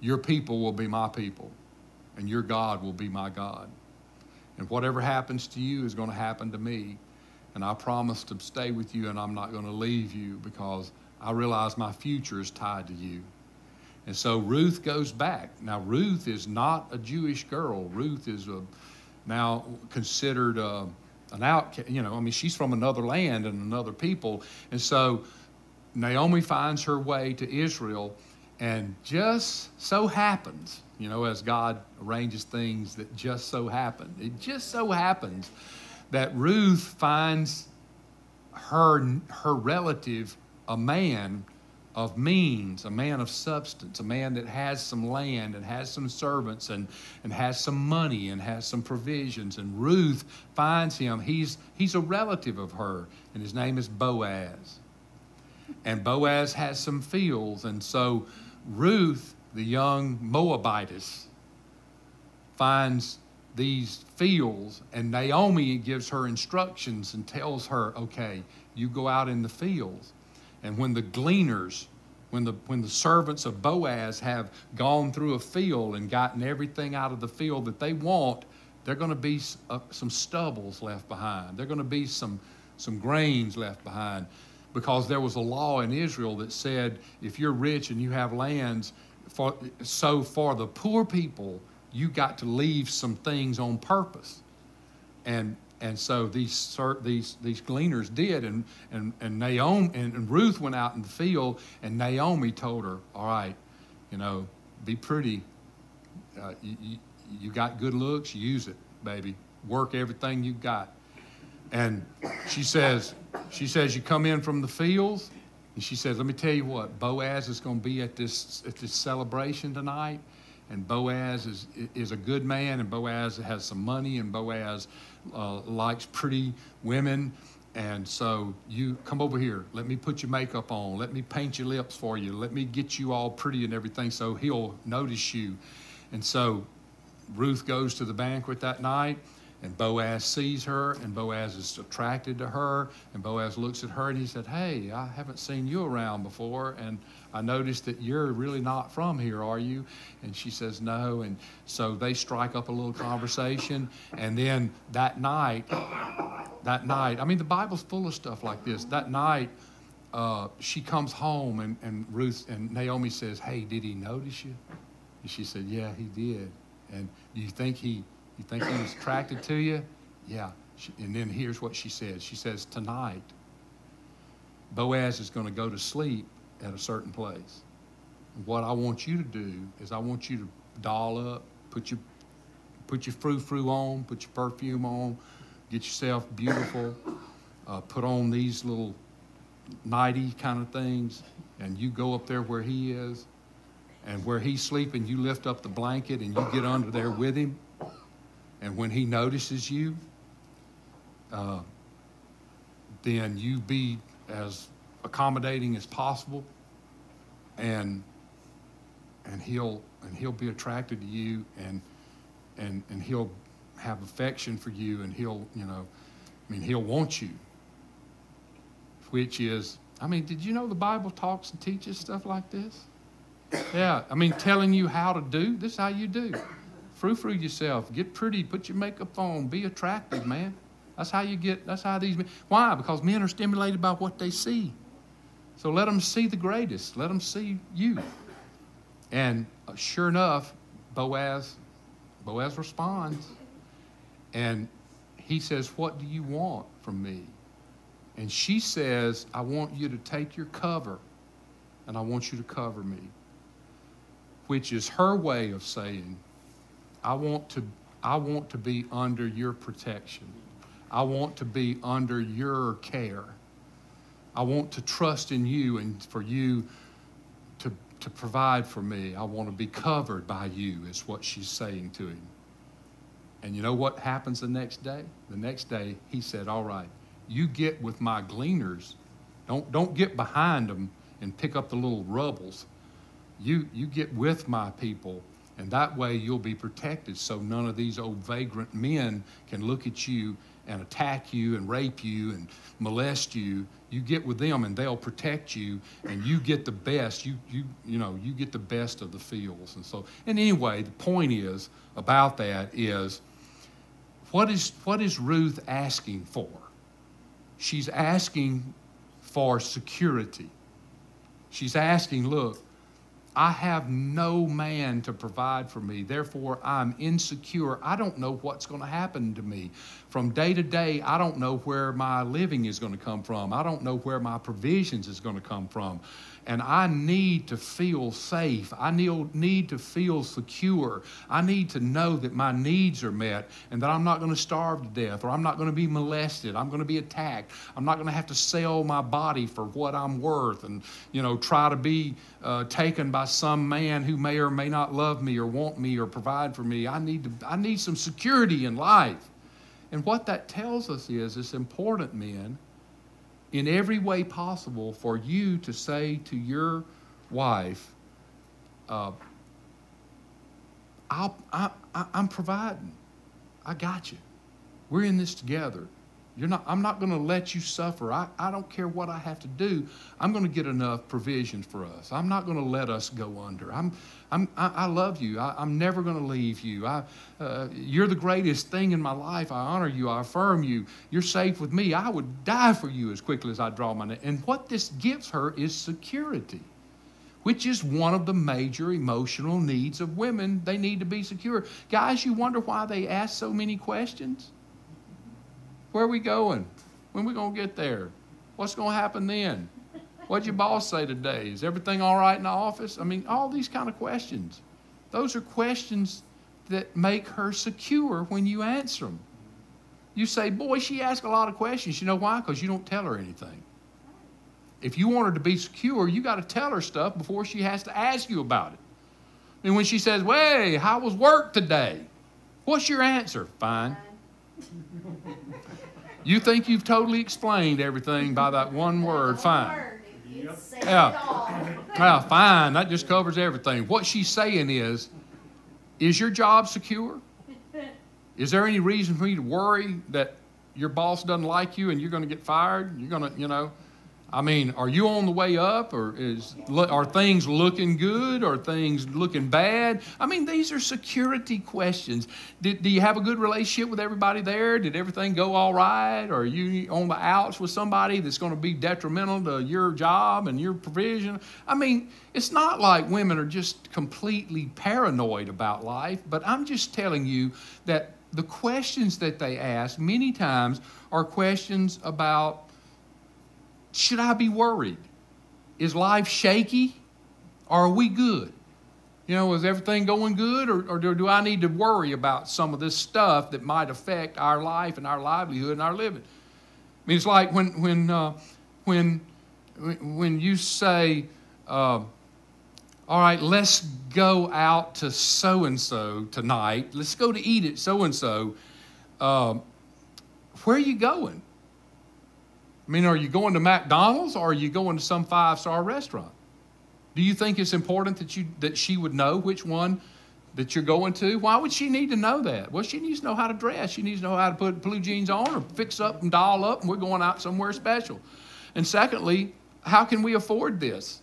A: Your people will be my people, and your God will be my God. And whatever happens to you is going to happen to me. And I promise to stay with you, and I'm not going to leave you because I realize my future is tied to you. And so Ruth goes back. Now, Ruth is not a Jewish girl. Ruth is a now considered a, an out, you know, I mean, she's from another land and another people. And so Naomi finds her way to Israel, and just so happens, you know, as God arranges things that just so happen, it just so happens that Ruth finds her, her relative a man of means, a man of substance, a man that has some land and has some servants and, and has some money and has some provisions. And Ruth finds him. He's, he's a relative of her, and his name is Boaz. And Boaz has some fields. And so Ruth, the young Moabitess, finds these fields, and Naomi gives her instructions and tells her, okay, you go out in the fields and when the gleaners, when the, when the servants of Boaz have gone through a field and gotten everything out of the field that they want, there are going to be uh, some stubbles left behind. There are going to be some, some grains left behind because there was a law in Israel that said if you're rich and you have lands, for, so for the poor people, you got to leave some things on purpose. And and so these these these gleaners did, and and and Naomi and, and Ruth went out in the field, and Naomi told her, "All right, you know, be pretty. Uh, you, you, got good looks, use it, baby. Work everything you got." And she says, she says, you come in from the fields, and she says, let me tell you what, Boaz is going to be at this at this celebration tonight, and Boaz is is a good man, and Boaz has some money, and Boaz uh, likes pretty women. And so you come over here. Let me put your makeup on. Let me paint your lips for you. Let me get you all pretty and everything so he'll notice you. And so Ruth goes to the banquet that night, and Boaz sees her, and Boaz is attracted to her. And Boaz looks at her and he said, Hey, I haven't seen you around before. And I noticed that you're really not from here, are you? And she says, No. And so they strike up a little conversation. And then that night, that night, I mean, the Bible's full of stuff like this. That night, uh, she comes home and, and Ruth and Naomi says, Hey, did he notice you? And she said, Yeah, he did. And do you think he you think he was attracted to you? Yeah. She, and then here's what she says. She says, Tonight, Boaz is going to go to sleep at a certain place. What I want you to do is I want you to doll up, put your put your frou frou on, put your perfume on, get yourself beautiful, uh, put on these little nighty kind of things, and you go up there where he is, and where he's sleeping, you lift up the blanket and you get under there with him, and when he notices you, uh, then you be as accommodating as possible and and he'll and he'll be attracted to you and and and he'll have affection for you and he'll you know I mean he'll want you. Which is I mean did you know the Bible talks and teaches stuff like this? Yeah I mean telling you how to do this is how you do. Frou frou yourself get pretty put your makeup on be attractive man. That's how you get that's how these men why? Because men are stimulated by what they see so let them see the greatest. Let them see you. And uh, sure enough, Boaz, Boaz responds, and he says, "What do you want from me?" And she says, "I want you to take your cover, and I want you to cover me." Which is her way of saying, "I want to, I want to be under your protection. I want to be under your care." I want to trust in you and for you to, to provide for me. I want to be covered by you, is what she's saying to him. And you know what happens the next day? The next day, he said, All right, you get with my gleaners. Don't, don't get behind them and pick up the little rubbles. You, you get with my people, and that way you'll be protected so none of these old vagrant men can look at you and attack you and rape you and molest you you get with them and they'll protect you and you get the best. You you you know you get the best of the fields. And so and anyway the point is about that is what is what is ruth asking for? She's asking for security. She's asking look I have no man to provide for me. Therefore, I'm insecure. I don't know what's going to happen to me. From day to day, I don't know where my living is going to come from. I don't know where my provisions is going to come from. And I need to feel safe. I need, to feel secure. I need to know that my needs are met and that I'm not going to starve to death or I'm not going to be molested. I'm going to be attacked. I'm not going to have to sell my body for what I'm worth and, you know, try to be uh, taken by some man who may or may not love me or want me or provide for me. I need, to, I need some security in life. And what that tells us is it's important, men, in every way possible for you to say to your wife, uh, I'll, I, I, I'm providing. I got you. We're in this together. You're not, I'm not going to let you suffer. I, I don't care what I have to do. I'm going to get enough provisions for us. I'm not going to let us go under. I'm, I'm, I, I love you. I, am never going to leave you. I, uh, you're the greatest thing in my life. I honor you. I affirm you. You're safe with me. I would die for you as quickly as I draw my net. And what this gives her is security, which is one of the major emotional needs of women. They need to be secure. Guys, you wonder why they ask so many questions? Where are we going? When are we going to get there? What's going to happen then? What'd your boss say today? Is everything all right in the office? I mean, all these kind of questions. Those are questions that make her secure when you answer them. You say, Boy, she asks a lot of questions. You know why? Because you don't tell her anything. If you want her to be secure, you got to tell her stuff before she has to ask you about it. And when she says, Way, how was work today? What's your answer? Fine. You think you've totally explained everything by that one word, fine. Yeah. Yeah, fine. That just covers everything. What she's saying is, is your job secure? Is there any reason for you to worry that your boss doesn't like you and you're going to get fired? You're going to, you know, I mean, are you on the way up, or is are things looking good, or things looking bad? I mean, these are security questions. Did, do you have a good relationship with everybody there? Did everything go all right? Or are you on the outs with somebody that's going to be detrimental to your job and your provision? I mean, it's not like women are just completely paranoid about life, but I'm just telling you that the questions that they ask many times are questions about should I be worried? Is life shaky? Are we good? You know, is everything going good? Or, or do, I need to worry about some of this stuff that might affect our life and our livelihood and our living? I mean, it's like when, when, uh, when, when you say, uh, all right, let's go out to so and so tonight. Let's go to eat at so and so. Where are you going? I mean, are you going to McDonald's or are you going to some five star restaurant? Do you think it's important that, you, that she would know which one that you're going to? Why would she need to know that? Well, she needs to know how to dress. She needs to know how to put blue jeans on or fix up and doll up, and we're going out somewhere special. And secondly, how can we afford this?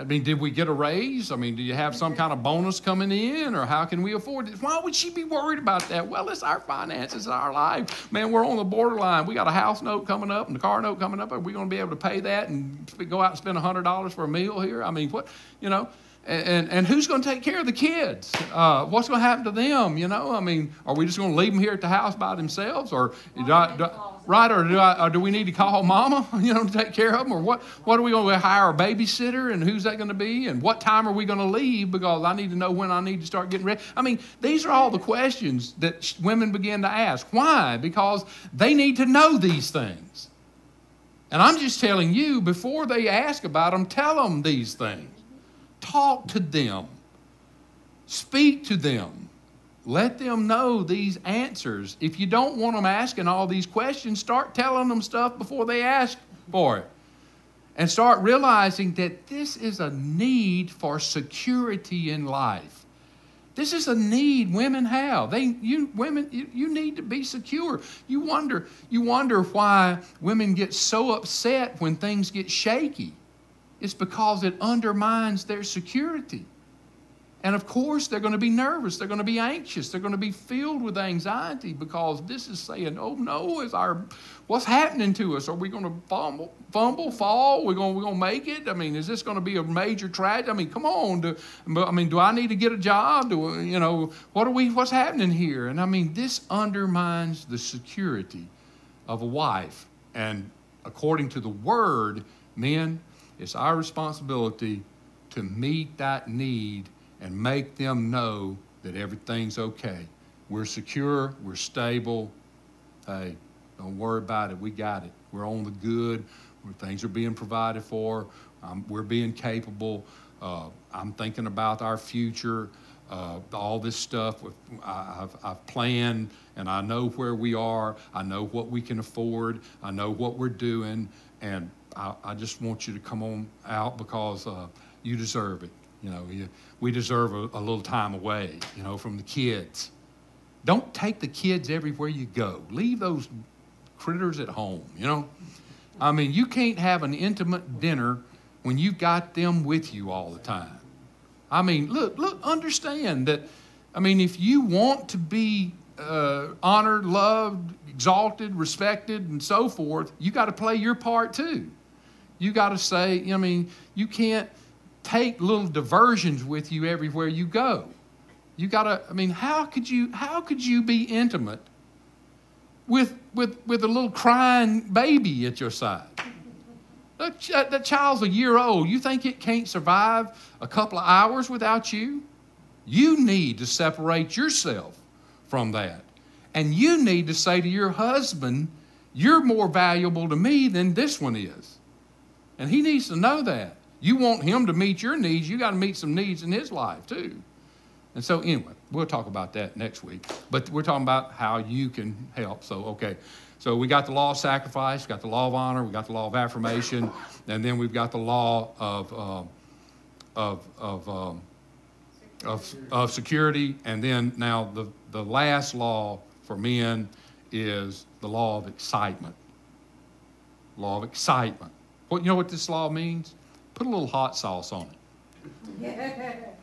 A: I mean, did we get a raise? I mean, do you have some mm-hmm. kind of bonus coming in, or how can we afford it? Why would she be worried about that? Well, it's our finances, our life. Man, we're on the borderline. We got a house note coming up and a car note coming up. Are we going to be able to pay that and go out and spend $100 for a meal here? I mean, what, you know? And, and, who's going to take care of the kids? Uh, what's going to happen to them? You know, I mean, are we just going to leave them here at the house by themselves, or do I, do, right? Or do I, or do we need to call mama, you know, to take care of them, or what? What are we going to hire a babysitter, and who's that going to be, and what time are we going to leave? Because I need to know when I need to start getting ready. I mean, these are all the questions that women begin to ask. Why? Because they need to know these things. And I'm just telling you, before they ask about them, tell them these things. Talk to them, speak to them. Let them know these answers. If you don't want them asking all these questions, start telling them stuff before they ask for it. And start realizing that this is a need for security in life. This is a need women have. They, you women, you, you need to be secure. You wonder, you wonder why women get so upset when things get shaky. It's because it undermines their security. And of course, they're going to be nervous. They're going to be anxious. They're going to be filled with anxiety because this is saying, "Oh no, is our what's happening to us? Are we going to fumble, fumble, fall? We're going, we're going to make it? I mean, is this going to be a major tragedy? I mean, come on. Do, I mean, do I need to get a job? Do you know what are we? What's happening here? And I mean, this undermines the security of a wife. And according to the Word, men, it's our responsibility to meet that need and make them know that everything's okay. We're secure, we're stable. Hey, don't worry about it. We got it. We're on the good. Things are being provided for. Um, we're being capable. Uh, I'm thinking about our future. Uh, all this stuff I've, I've planned and I know where we are. I know what we can afford. I know what we're doing. And I, I just want you to come on out because uh, you deserve it. You know, you, we deserve a, a little time away, you know, from the kids. Don't take the kids everywhere you go. Leave those critters at home, you know. I mean, you can't have an intimate dinner when you've got them with you all the time. I mean, look, look, understand that. I mean, if you want to be uh, honored, loved, exalted, respected, and so forth, you got to play your part too. You got to say, I mean, you can't take little diversions with you everywhere you go. You got to, I mean, how could you, how could you be intimate with, with, with a little crying baby at your side? That, that child's a year old. You think it can't survive a couple of hours without you? You need to separate yourself from that. And you need to say to your husband, You're more valuable to me than this one is. And he needs to know that. You want him to meet your needs, you got to meet some needs in his life too. And so, anyway, we'll talk about that next week. But we're talking about how you can help. So, okay. So, we got the law of sacrifice, got the law of honor, we got the law of affirmation, and then we've got the law of, uh, of, of, um, of, of security. And then now the, the last law for men is the law of excitement. Law of excitement. What, you know what this law means? Put a little hot sauce on it.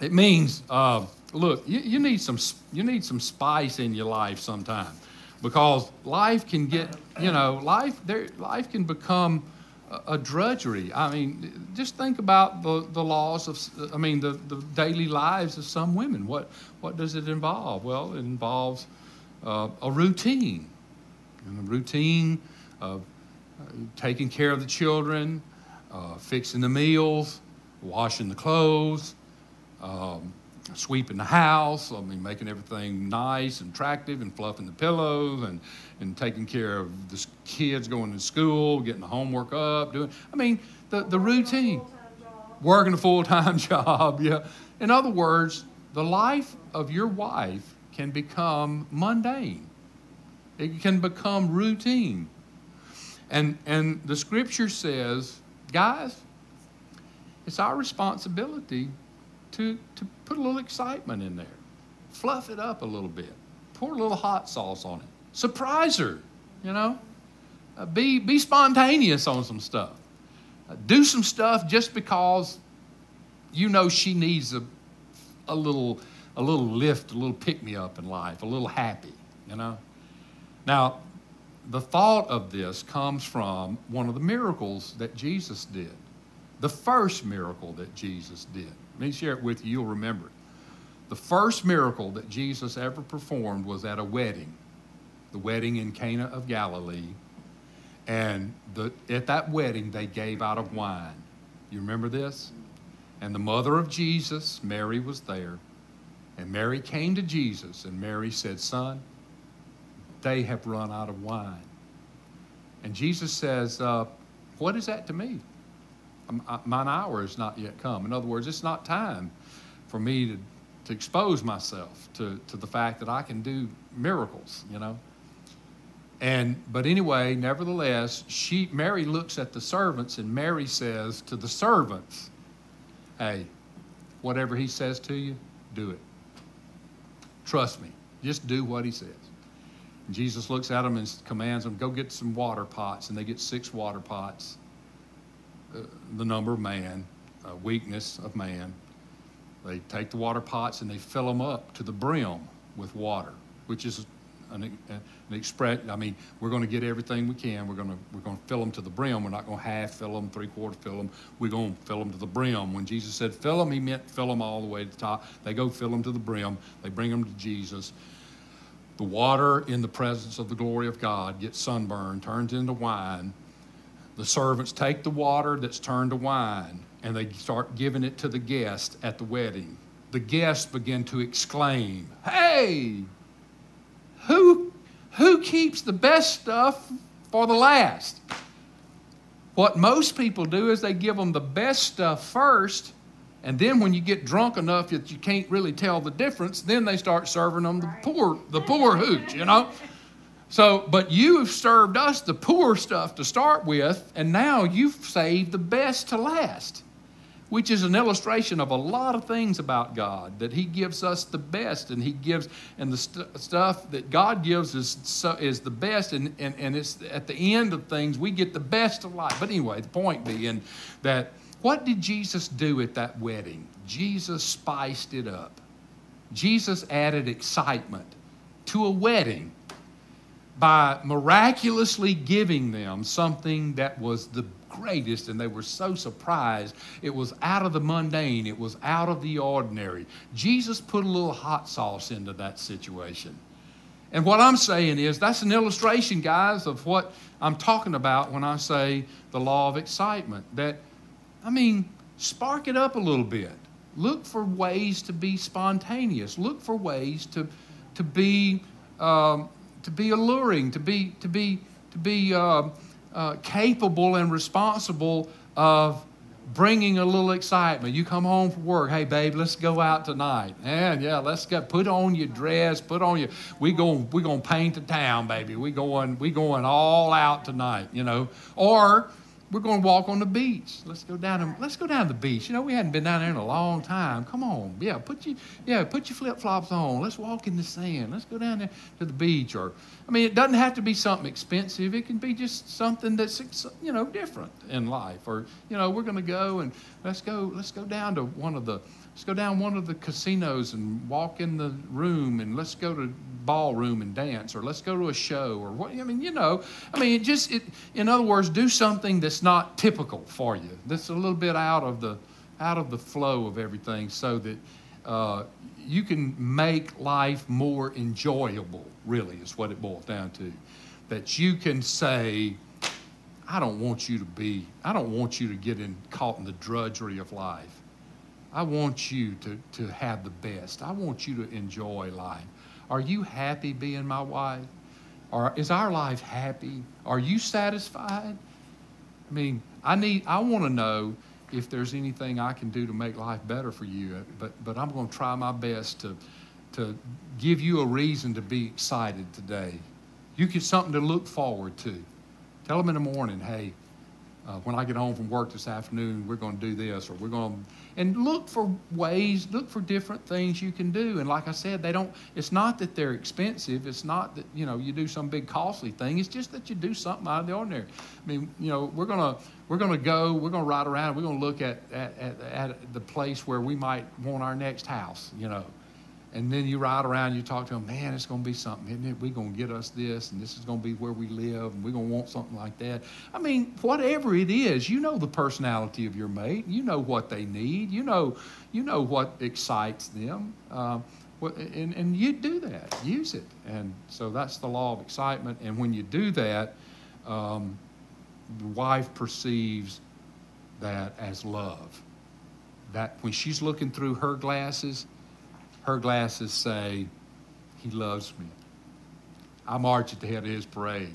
A: It means, uh, look, you, you, need some, you need some spice in your life sometime because life can get, you know, life, there, life can become a, a drudgery. I mean, just think about the, the laws of, I mean, the, the daily lives of some women. What, what does it involve? Well, it involves uh, a routine, and a routine of taking care of the children, uh, fixing the meals, washing the clothes, um, sweeping the house. I mean, making everything nice and attractive and fluffing the pillows and, and taking care of the kids going to school, getting the homework up, doing, I mean, the, the routine. Working a full time job, yeah. In other words, the life of your wife can become mundane, it can become routine. And, and the scripture says guys, it's our responsibility to, to put a little excitement in there, fluff it up a little bit, pour a little hot sauce on it, surprise her, you know, uh, be, be spontaneous on some stuff. Uh, do some stuff just because you know she needs a, a little a little lift, a little pick me up in life, a little happy, you know. Now, the thought of this comes from one of the miracles that Jesus did. The first miracle that Jesus did. Let me share it with you, you'll remember it. The first miracle that Jesus ever performed was at a wedding, the wedding in Cana of Galilee. And the, at that wedding, they gave out of wine. You remember this? And the mother of Jesus, Mary, was there. And Mary came to Jesus, and Mary said, Son, they have run out of wine. And Jesus says, uh, What is that to me? Mine hour is not yet come. In other words, it's not time for me to, to expose myself to, to the fact that I can do miracles, you know. And but anyway, nevertheless, she Mary looks at the servants and Mary says to the servants, Hey, whatever he says to you, do it. Trust me. Just do what he says. Jesus looks at them and commands them, go get some water pots. And they get six water pots, uh, the number of man, uh, weakness of man. They take the water pots and they fill them up to the brim with water, which is an, an express. I mean, we're going to get everything we can. We're going to we're going to fill them to the brim. We're not going to half fill them, three quarter fill them. We're going to fill them to the brim. When Jesus said fill them, he meant fill them all the way to the top. They go fill them to the brim. They bring them to Jesus. The water in the presence of the glory of God gets sunburned, turns into wine. The servants take the water that's turned to wine and they start giving it to the guest at the wedding. The guests begin to exclaim, Hey, who, who keeps the best stuff for the last? What most people do is they give them the best stuff first, and then when you get drunk enough that you can't really tell the difference, then they start serving them the poor, the poor hooch, you know? So, but you have served us the poor stuff to start with, and now you've saved the best to last which is an illustration of a lot of things about God that He gives us the best, and He gives, and the st- stuff that God gives is so, is the best, and, and and it's at the end of things we get the best of life. But anyway, the point being that what did Jesus do at that wedding? Jesus spiced it up. Jesus added excitement to a wedding by miraculously giving them something that was the greatest, and they were so surprised. It was out of the mundane, it was out of the ordinary. Jesus put a little hot sauce into that situation. And what I'm saying is that's an illustration, guys, of what I'm talking about when I say the law of excitement. That, I mean, spark it up a little bit. Look for ways to be spontaneous. Look for ways to, to be um, to be alluring, to be to be to be uh, uh, capable and responsible of bringing a little excitement. You come home from work, hey babe, let's go out tonight. And yeah, let's go. Put on your dress. Put on your. We going we gonna paint the town, baby. We going we going all out tonight. You know, or we're going to walk on the beach. Let's go down and let's go down to the beach. You know, we hadn't been down there in a long time. Come on, yeah, put you yeah, put your flip flops on. Let's walk in the sand. Let's go down there to the beach. Or, I mean, it doesn't have to be something expensive. It can be just something that's you know different in life. Or you know, we're going to go and let's go let's go down to one of the let's go down one of the casinos and walk in the room and let's go to ballroom and dance or let's go to a show or what i mean you know i mean it just it, in other words do something that's not typical for you. That's a little bit out of the out of the flow of everything so that uh, you can make life more enjoyable really is what it boils down to. That you can say i don't want you to be i don't want you to get in caught in the drudgery of life i want you to, to have the best i want you to enjoy life are you happy being my wife? Or is our life happy? Are you satisfied? I mean, I need I want to know if there's anything I can do to make life better for you. But but I'm going to try my best to to give you a reason to be excited today. You get something to look forward to. Tell them in the morning, hey, uh, when I get home from work this afternoon, we're going to do this, or we're going to, and look for ways, look for different things you can do. And like I said, they don't, it's not that they're expensive. It's not that, you know, you do some big costly thing. It's just that you do something out of the ordinary. I mean, you know, we're to, we're to go, we're to ride around, we're to look at, at, at, at the place where we might want our next house, you know. And then you ride around, you talk to them, man, it's going to be something, isn't it? We're going to get us this, and this is going to be where we live, and we're going to want something like that. I mean, whatever it is, you know the personality of your mate. You know what they need. You know, you know what excites them. Uh, and, and you do that, use it. And so that's the law of excitement. And when you do that, um, the wife perceives that as love. That when she's looking through her glasses, her glasses say, He loves me. I march at the head of his parade.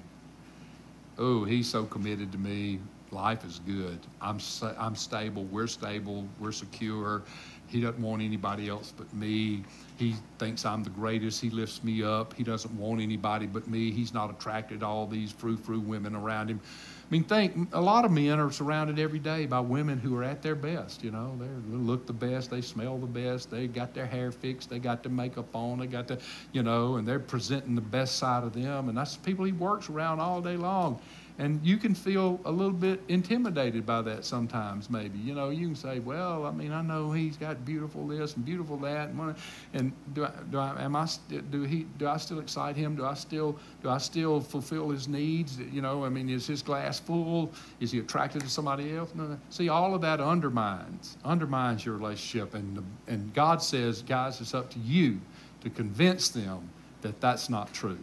A: Oh, he's so committed to me. Life is good. I'm, I'm stable. We're stable. We're secure. He doesn't want anybody else but me. He thinks I'm the greatest. He lifts me up. He doesn't want anybody but me. He's not attracted to all these frou-frou women around him. I mean, think a lot of men are surrounded every day by women who are at their best. You know, they look the best, they smell the best, they got their hair fixed, they got their makeup on, they got the, you know, and they're presenting the best side of them. And that's the people he works around all day long. And you can feel a little bit intimidated by that sometimes, maybe. You know, you can say, well, I mean, I know he's got beautiful this and beautiful that. And, and do I, do I, am I, do he, do I still excite him? Do I still, do I still fulfill his needs? You know, I mean, is his glass full? Is he attracted to somebody else? No, no. See, all of that undermines, undermines your relationship. And, the, and God says, guys, it's up to you to convince them that that's not true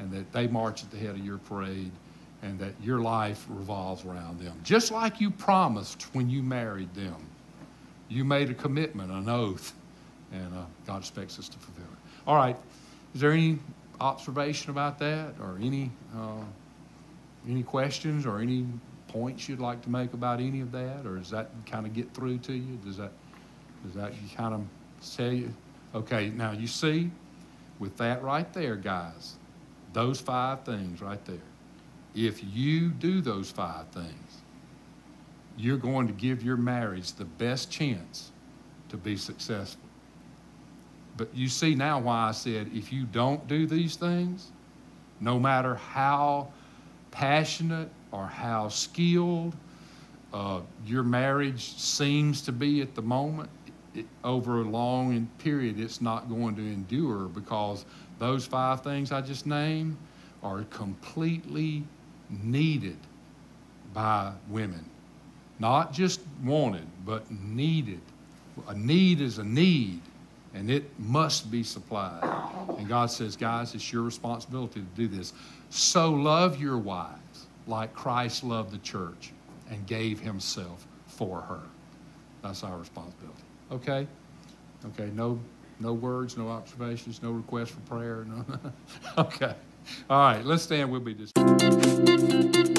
A: and that they march at the head of your parade and that your life revolves around them. Just like you promised when you married them. You made a commitment, an oath, and uh, God expects us to fulfill it. All right, is there any observation about that or any, uh, any questions or any points you'd like to make about any of that? Or does that kind of get through to you? Does that, does that kind of say you? Okay, now you see, with that right there, guys, those five things right there. If you do those five things, you're going to give your marriage the best chance to be successful. But you see now why I said if you don't do these things, no matter how passionate or how skilled uh, your marriage seems to be at the moment, it, over a long period, it's not going to endure because those five things I just named are completely needed by women. Not just wanted, but needed. A need is a need, and it must be supplied. And God says, guys, it's your responsibility to do this. So love your wives like Christ loved the church and gave himself for her. That's our responsibility. Okay? Okay, no no words, no observations, no request for prayer, no. okay. All right, let's stand. We'll be dismissed.